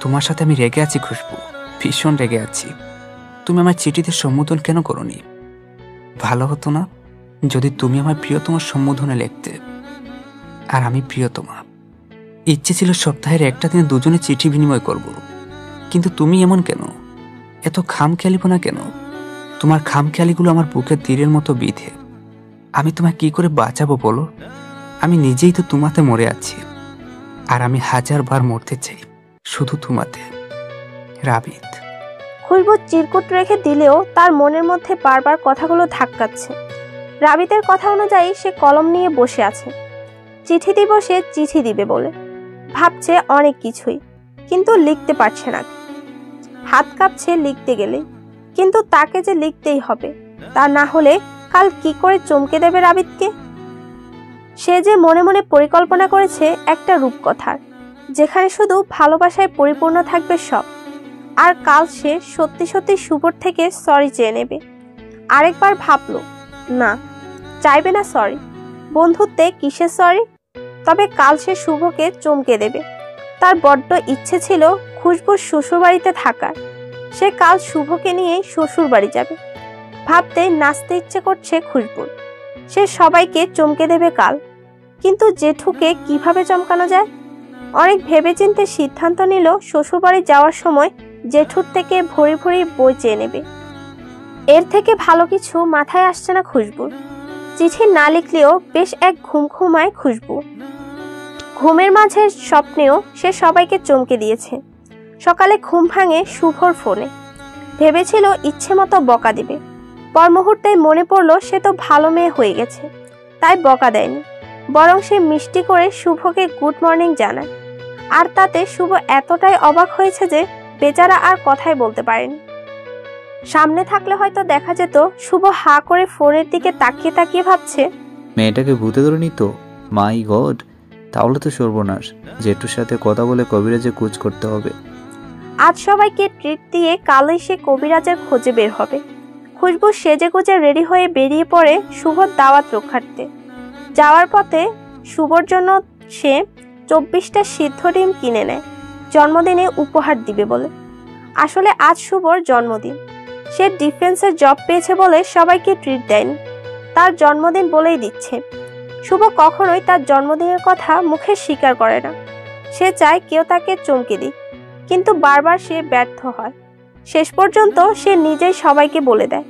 তোমার সাথে আমি রেগে আছি খুশবু, ভীষণ রেগে আছি। তুমি আমার চিঠিতে সম্বোধন কেন করনি? ভালো হতো না যদি তুমি আমার প্রিয়তম সম্বোধনে লিখতে। আর আমি প্রিয়তমা। ইচ্ছে ছিল সপ্তাহের একটা দিনে দুজনে চিঠি বিনিময় করব। কিন্তু তুমি এমন কেন? এত খাম খেলিব না কেন? তোমার খাম খেয়ালিগুলো আমার বুকের তীরের মতো বিধে। আমি তোমায় কি করে বাঁচাবো বলো? আমি নিজেই তো তোমাতে মরে আছি। আর আমি হাজার বার মরতে চাই, শুধু তোমাতে। রাবিত। খুশবু চিরকুট রেখে দিলেও তার মনের মধ্যে বারবার কথাগুলো ধাক্কাচ্ছে। রাবিতের কথা অনুযায়ী সে কলম নিয়ে বসে আছে। চিঠি দিব সে চিঠি দিবে বলে। ভাবছে অনেক কিছুই, কিন্তু লিখতে পারছে না। হাত কাঁপছে লিখতে গেলে, কিন্তু তাকে যে লিখতেই হবে, তা না হলে কাল কি করে চমকে দেবে রাবিতকে সে যে মনে মনে পরিকল্পনা করেছে একটা রূপকথার, যেখানে শুধু ভালোবাসায় পরিপূর্ণ থাকবে সব, আর কাল সে সত্যি সত্যি শুভর থেকে সরি চেয়ে নেবে। আরেকবার ভাবলো, না, চাইবে না সরি বন্ধুত্বে কিসের সরি তবে কাল সে শুভকে চমকে দেবে। তার বড্ড ইচ্ছে ছিল খুশবুর শ্বশুরবাড়িতে থাকার। সে কাল শুভকে নিয়েই শ্বশুর বাড়ি যাবে। ভাবতে নাচতে ইচ্ছে করছে খুশবুর। সে সবাইকে চমকে দেবে কাল। কিন্তু জেঠুকে কীভাবে চমকানো যায়? অনেক ভেবেচিন্তে সিদ্ধান্ত নিল শ্বশুরবাড়ি যাওয়ার সময় জেঠুর থেকে ভরি ভরি বই চেয়ে নেবে। এর থেকে ভালো কিছু মাথায় আসছে না খুশবুর। চিঠি না লিখলেও বেশ এক ঘুম ঘুমায় খুশবু। ঘুমের মাঝে স্বপ্নেও সে সবাইকে চমকে দিয়েছে। সকালে ঘুম ভাঙে শুভর ফোনে। ভেবেছিল ইচ্ছে মতো বকা দিবে। পর মুহূর্তে মনে পড়ল সে তো ভালো মেয়ে হয়ে গেছে। তাই বকা দেয়নি। বরং সে মিষ্টি করে শুভকে গুড মর্নিং জানায়। আর তাতে শুভ এতটাই অবাক হয়েছে যে বেচারা আর কথাই বলতে পারেনি। সামনে থাকলে হয়তো দেখা যেত শুভ হা করে ফোনের দিকে তাকিয়ে তাকিয়ে ভাবছে। মেয়েটাকে ভূতে ধরে নিত? মাই গড তাহলে তো সর্বনাশ। জেঠুর সাথে কথা বলে কবিরাজে কুচ করতে হবে। আজ সবাইকে ট্রিট দিয়ে কালই সে কবিরাজের খোঁজে বের হবে। খুশবু সেজে গুজে রেডি হয়ে বেরিয়ে পড়ে শুভর দাওয়াত রক্ষার্থে। যাওয়ার পথে শুভর জন্য সে চব্বিশটা সিদ্ধ ডিম কিনে নেয়। জন্মদিনে উপহার দিবে বলে। আসলে আজ শুভর জন্মদিন। সে ডিফেন্সের জব পেয়েছে বলে সবাইকে ট্রিট দেয়নি তার জন্মদিন বলেই দিচ্ছে। শুভ কখনোই তার জন্মদিনের কথা মুখে স্বীকার করে না। সে চায় কেউ তাকে চমকে দিক, কিন্তু বারবার সে ব্যর্থ হয়। শেষ পর্যন্ত সে নিজেই সবাইকে বলে দেয়।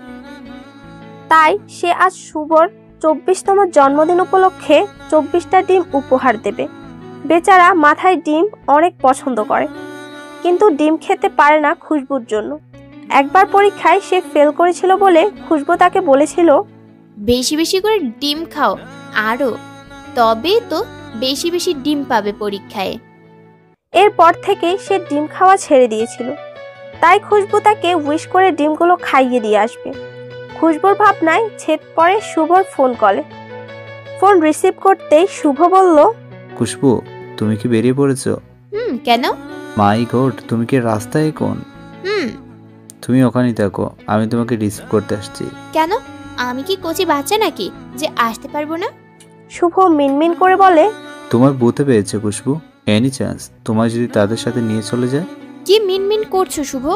তাই সে আজ শুভর চব্বিশতম জন্মদিন উপলক্ষে চব্বিশটা ডিম উপহার দেবে। বেচারা মাথায় ডিম অনেক পছন্দ করে, কিন্তু ডিম খেতে পারে না খুশবুর জন্য। একবার পরীক্ষায় সে ফেল করেছিল বলে খুশবু তাকে বলেছিল বেশি বেশি করে ডিম খাও আরও। তবে তো বেশি বেশি ডিম পাবে পরীক্ষায়। এরপর থেকে সে ডিম খাওয়া ছেড়ে দিয়েছিল। তাই খুশবু তাকে উইশ করে ডিমগুলো খাইয়ে দিয়ে আসবে। খুশবুর ভাবনায় ছেদ পড়ে শুভর ফোন কলে ফোন রিসিভ করতেই শুভ বলল খুশবু তুমি কি বেরিয়ে পড়েছো? হুম কেন? মাই গড তুমি কি রাস্তায় কোন? হুম তুমি ওখানেই থাকো আমি তোমাকে রিসিভ করতে আসছি। কেন? আমি কি কচি বাচ্চা নাকি যে আসতে পারব না? শুভ মিনমিন করে বলে তোমার বুথে পেয়েছে খুশবু এনি চান্স তোমার যদি তাদের সাথে নিয়ে চলে যায়? কি মিনমিন করছ শুভ?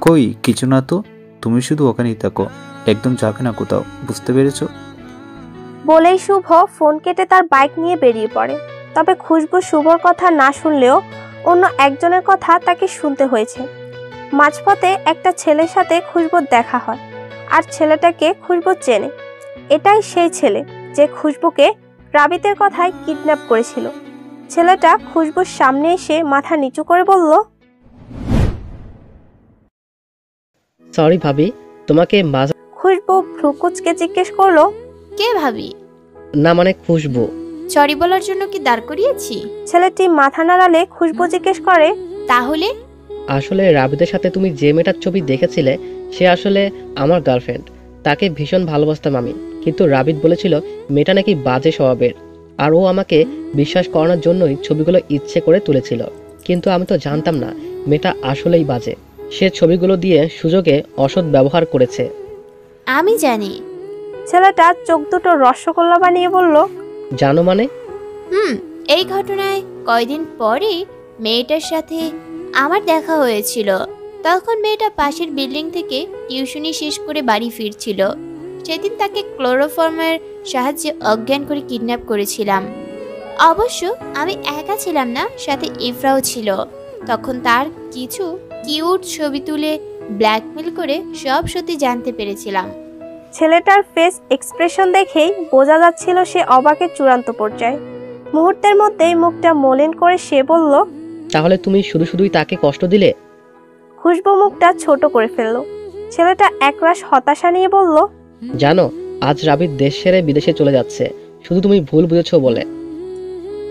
কই কিছু না তো। তুমি শুধু ওখানেই থাকো একদম যাবে না কোথাও বুঝতে পেরেছ? বলেই শুভ ফোন কেটে তার বাইক নিয়ে বেরিয়ে পড়ে। তবে খুশবু শুভর কথা না শুনলেও অন্য একজনের কথা তাকে শুনতে হয়েছে। মাঝপথে একটা ছেলের সাথে খুশবুর দেখা হয় আর ছেলেটাকে খুশবু চেনে। এটাই সেই ছেলে যে খুশবুকে রাবিতের কথায় কিডন্যাপ করেছিল। ছেলেটা খুশবুর সামনে এসে মাথা নিচু করে বলল সরি ভাবি তোমাকে মাঝ খুশবু ভ্রুকুচকে জিজ্ঞেস করল কে ভাবি? না মানে খুশবু। সরি বলার জন্য কি দাঁড় করিয়েছি? ছেলেটি মাথা নাড়ালে খুশবু জিজ্ঞেস করে তাহলে আসলে রাবিদের সাথে তুমি যে মেয়েটার ছবি দেখেছিলে সে আসলে আমার গার্লফ্রেন্ড তাকে ভীষণ ভালোবাসতাম আমি। কিন্তু রাবিদ বলেছিল মেয়েটা নাকি বাজে স্বভাবের। আর ও আমাকে বিশ্বাস করানোর জন্যই ছবিগুলো ইচ্ছে করে তুলেছিল। কিন্তু আমি তো জানতাম না মেয়েটা আসলেই বাজে। সে ছবিগুলো দিয়ে সুযোগে অসৎ ব্যবহার করেছে। আমি জানি। ছেলেটা চোখ দুটো রসগোল্লা বানিয়ে বলল জানো মানে? হুম এই ঘটনায় কয়দিন পরে মেয়েটার সাথে আমার দেখা হয়েছিল। তখন মেয়েটা পাশের বিল্ডিং থেকে টিউশনি শেষ করে বাড়ি ফিরছিল। সেদিন তাকে ক্লোরোফর্মের সাহায্যে অজ্ঞান করে কিডন্যাপ করেছিলাম। অবশ্য আমি একা ছিলাম না, সাথে ইফরাও ছিল। তখন তার কিছু কিউট ছবি তুলে ব্ল্যাকমেল করে সব সত্যি জানতে পেরেছিলাম। ছেলেটার ফেস এক্সপ্রেশন দেখেই বোঝা যাচ্ছিল সে অবাকের চূড়ান্ত পর্যায়ে। মুহূর্তের মধ্যেই মুখটা মলিন করে সে বলল তাহলে তুমি শুধু শুধুই তাকে কষ্ট দিলে? খুশবু মুখটা ছোট করে ফেলল। ছেলেটা একরাশ হতাশা নিয়ে বলল জানো আজ রাবিদ দেশ ছেড়ে বিদেশে চলে যাচ্ছে। শুধু তুমি ভুল বুঝেছ বলে।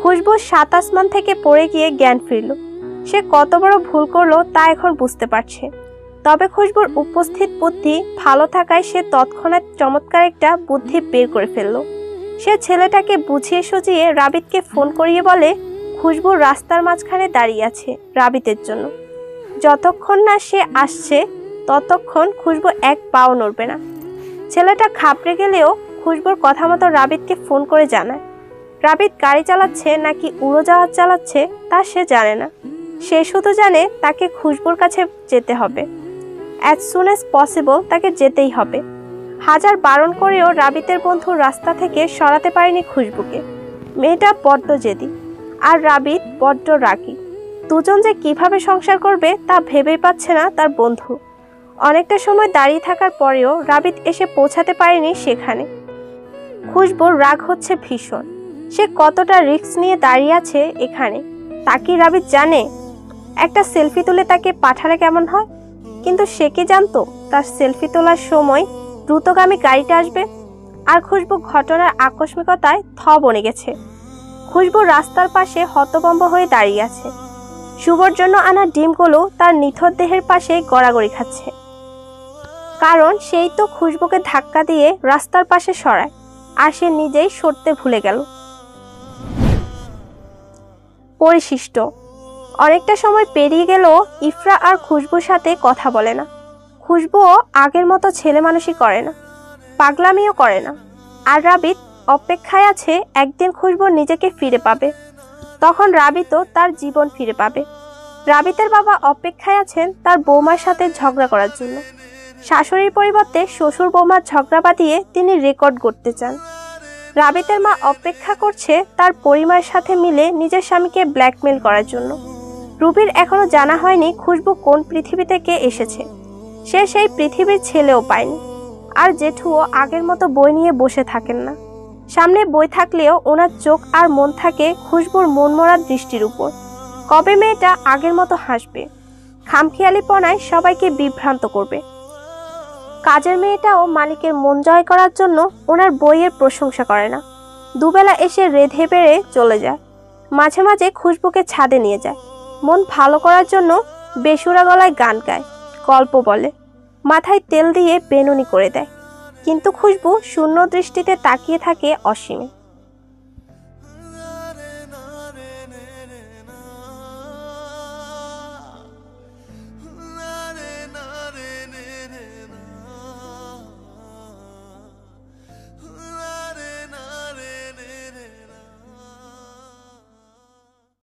খুশবু সাত আসমান থেকে পড়ে গিয়ে জ্ঞান ফিরল। সে কত বড় ভুল করল তা এখন বুঝতে পারছে। তবে খুশবুর উপস্থিত বুদ্ধি ভালো থাকায় সে তৎক্ষণাৎ চমৎকার একটা বুদ্ধি বের করে ফেলল। সে ছেলেটাকে বুঝিয়ে সুঝিয়ে রাবিদকে ফোন করিয়ে বলে খুশবু রাস্তার মাঝখানে দাঁড়িয়ে আছে রাবিতের জন্য। যতক্ষণ না সে আসছে, ততক্ষণ খুশবু এক পাও নড়বে না। ছেলেটা খাপড়ে গেলেও খুশবুর কথা মতো রাবিদকে ফোন করে জানায়। রাবিদ গাড়ি চালাচ্ছে নাকি উড়োজাহাজ চালাচ্ছে তা সে জানে না। সে শুধু জানে তাকে খুশবুর কাছে যেতে হবে। অ্যাজ সুন অ্যাজ পসিবল তাকে যেতেই হবে। হাজার বারণ করেও রাবিতের বন্ধু রাস্তা থেকে সরাতে পারেনি খুশবুকে। মেয়েটা বড্ড জেদি। আর রাবিত বড্ড রাগি। দুজন যে কীভাবে সংসার করবে তা ভেবেই পাচ্ছে না তার বন্ধু। অনেকটা সময় দাঁড়িয়ে থাকার পরেও রাবিত এসে পৌঁছাতে পারেনি সেখানে। খুশবুর রাগ হচ্ছে ভীষণ। সে কতটা রিস্ক নিয়ে দাঁড়িয়ে আছে এখানে, তা কি রাবিত জানে? একটা সেলফি তুলে তাকে পাঠালে কেমন হয়? কিন্তু সে কি জানতো, তার সেলফি তোলার সময় দ্রুতগামী গাড়িটা আসবে? আর খুশবু ঘটনার আকস্মিকতায় থ বনে গেছে। খুশবু রাস্তার পাশে হতবম্ব হয়ে দাঁড়িয়ে আছে। শুভর জন্য আনা ডিমগুলো তার নিথর দেহের পাশে গড়াগড়ি খাচ্ছে। কারণ সেই তো খুশবুকে ধাক্কা দিয়ে রাস্তার পাশে সরায়, আর সে নিজেই সরতে ভুলে গেল। পরিশিষ্ট। অনেকটা সময় পেরিয়ে গেলেও ইফরা আর খুশবুর সাথে কথা বলে না। খুশবুও আগের মতো ছেলে মানুষই করে না, পাগলামিও করে না, আর রাবিত অপেক্ষায় আছে, একদিন খুশবু নিজেকে ফিরে পাবে। তখন রাবিতও তার জীবন ফিরে পাবে। রাবিতের বাবা অপেক্ষায় আছেন তার বৌমার সাথে ঝগড়া করার জন্য। শাশুড়ির পরিবর্তে শ্বশুর বৌমার ঝগড়া বাঁধিয়ে তিনি রেকর্ড করতে চান। রাবিতের মা অপেক্ষা করছে তার পরিমার সাথে মিলে নিজের স্বামীকে ব্ল্যাকমেল করার জন্য। রুবির এখনও জানা হয়নি খুশবু কোন পৃথিবী থেকে এসেছে। সে সেই পৃথিবীর ছেলেও পায়নি। আর জেঠুও আগের মতো বই নিয়ে বসে থাকেন না। সামনে বই থাকলেও ওনার চোখ আর মন থাকে খুশবুর মনমরা দৃষ্টির উপর। কবে মেয়েটা আগের মতো হাসবে? খামখেয়ালিপনায় সবাইকে বিভ্রান্ত করবে। কাজের মেয়েটাও মালিকের মন জয় করার জন্য ওনার বইয়ের প্রশংসা করে না। দুবেলা এসে রেধে বেড়ে চলে যায়। মাঝে মাঝে খুশবুকে ছাদে নিয়ে যায়। মন ভালো করার জন্য বেসুরা গলায় গান গায়, গল্প বলে। মাথায় তেল দিয়ে বেনুনি করে দেয়। কিন্তু খুশবু শূন্য দৃষ্টিতে তাকিয়ে থাকে অসীমে।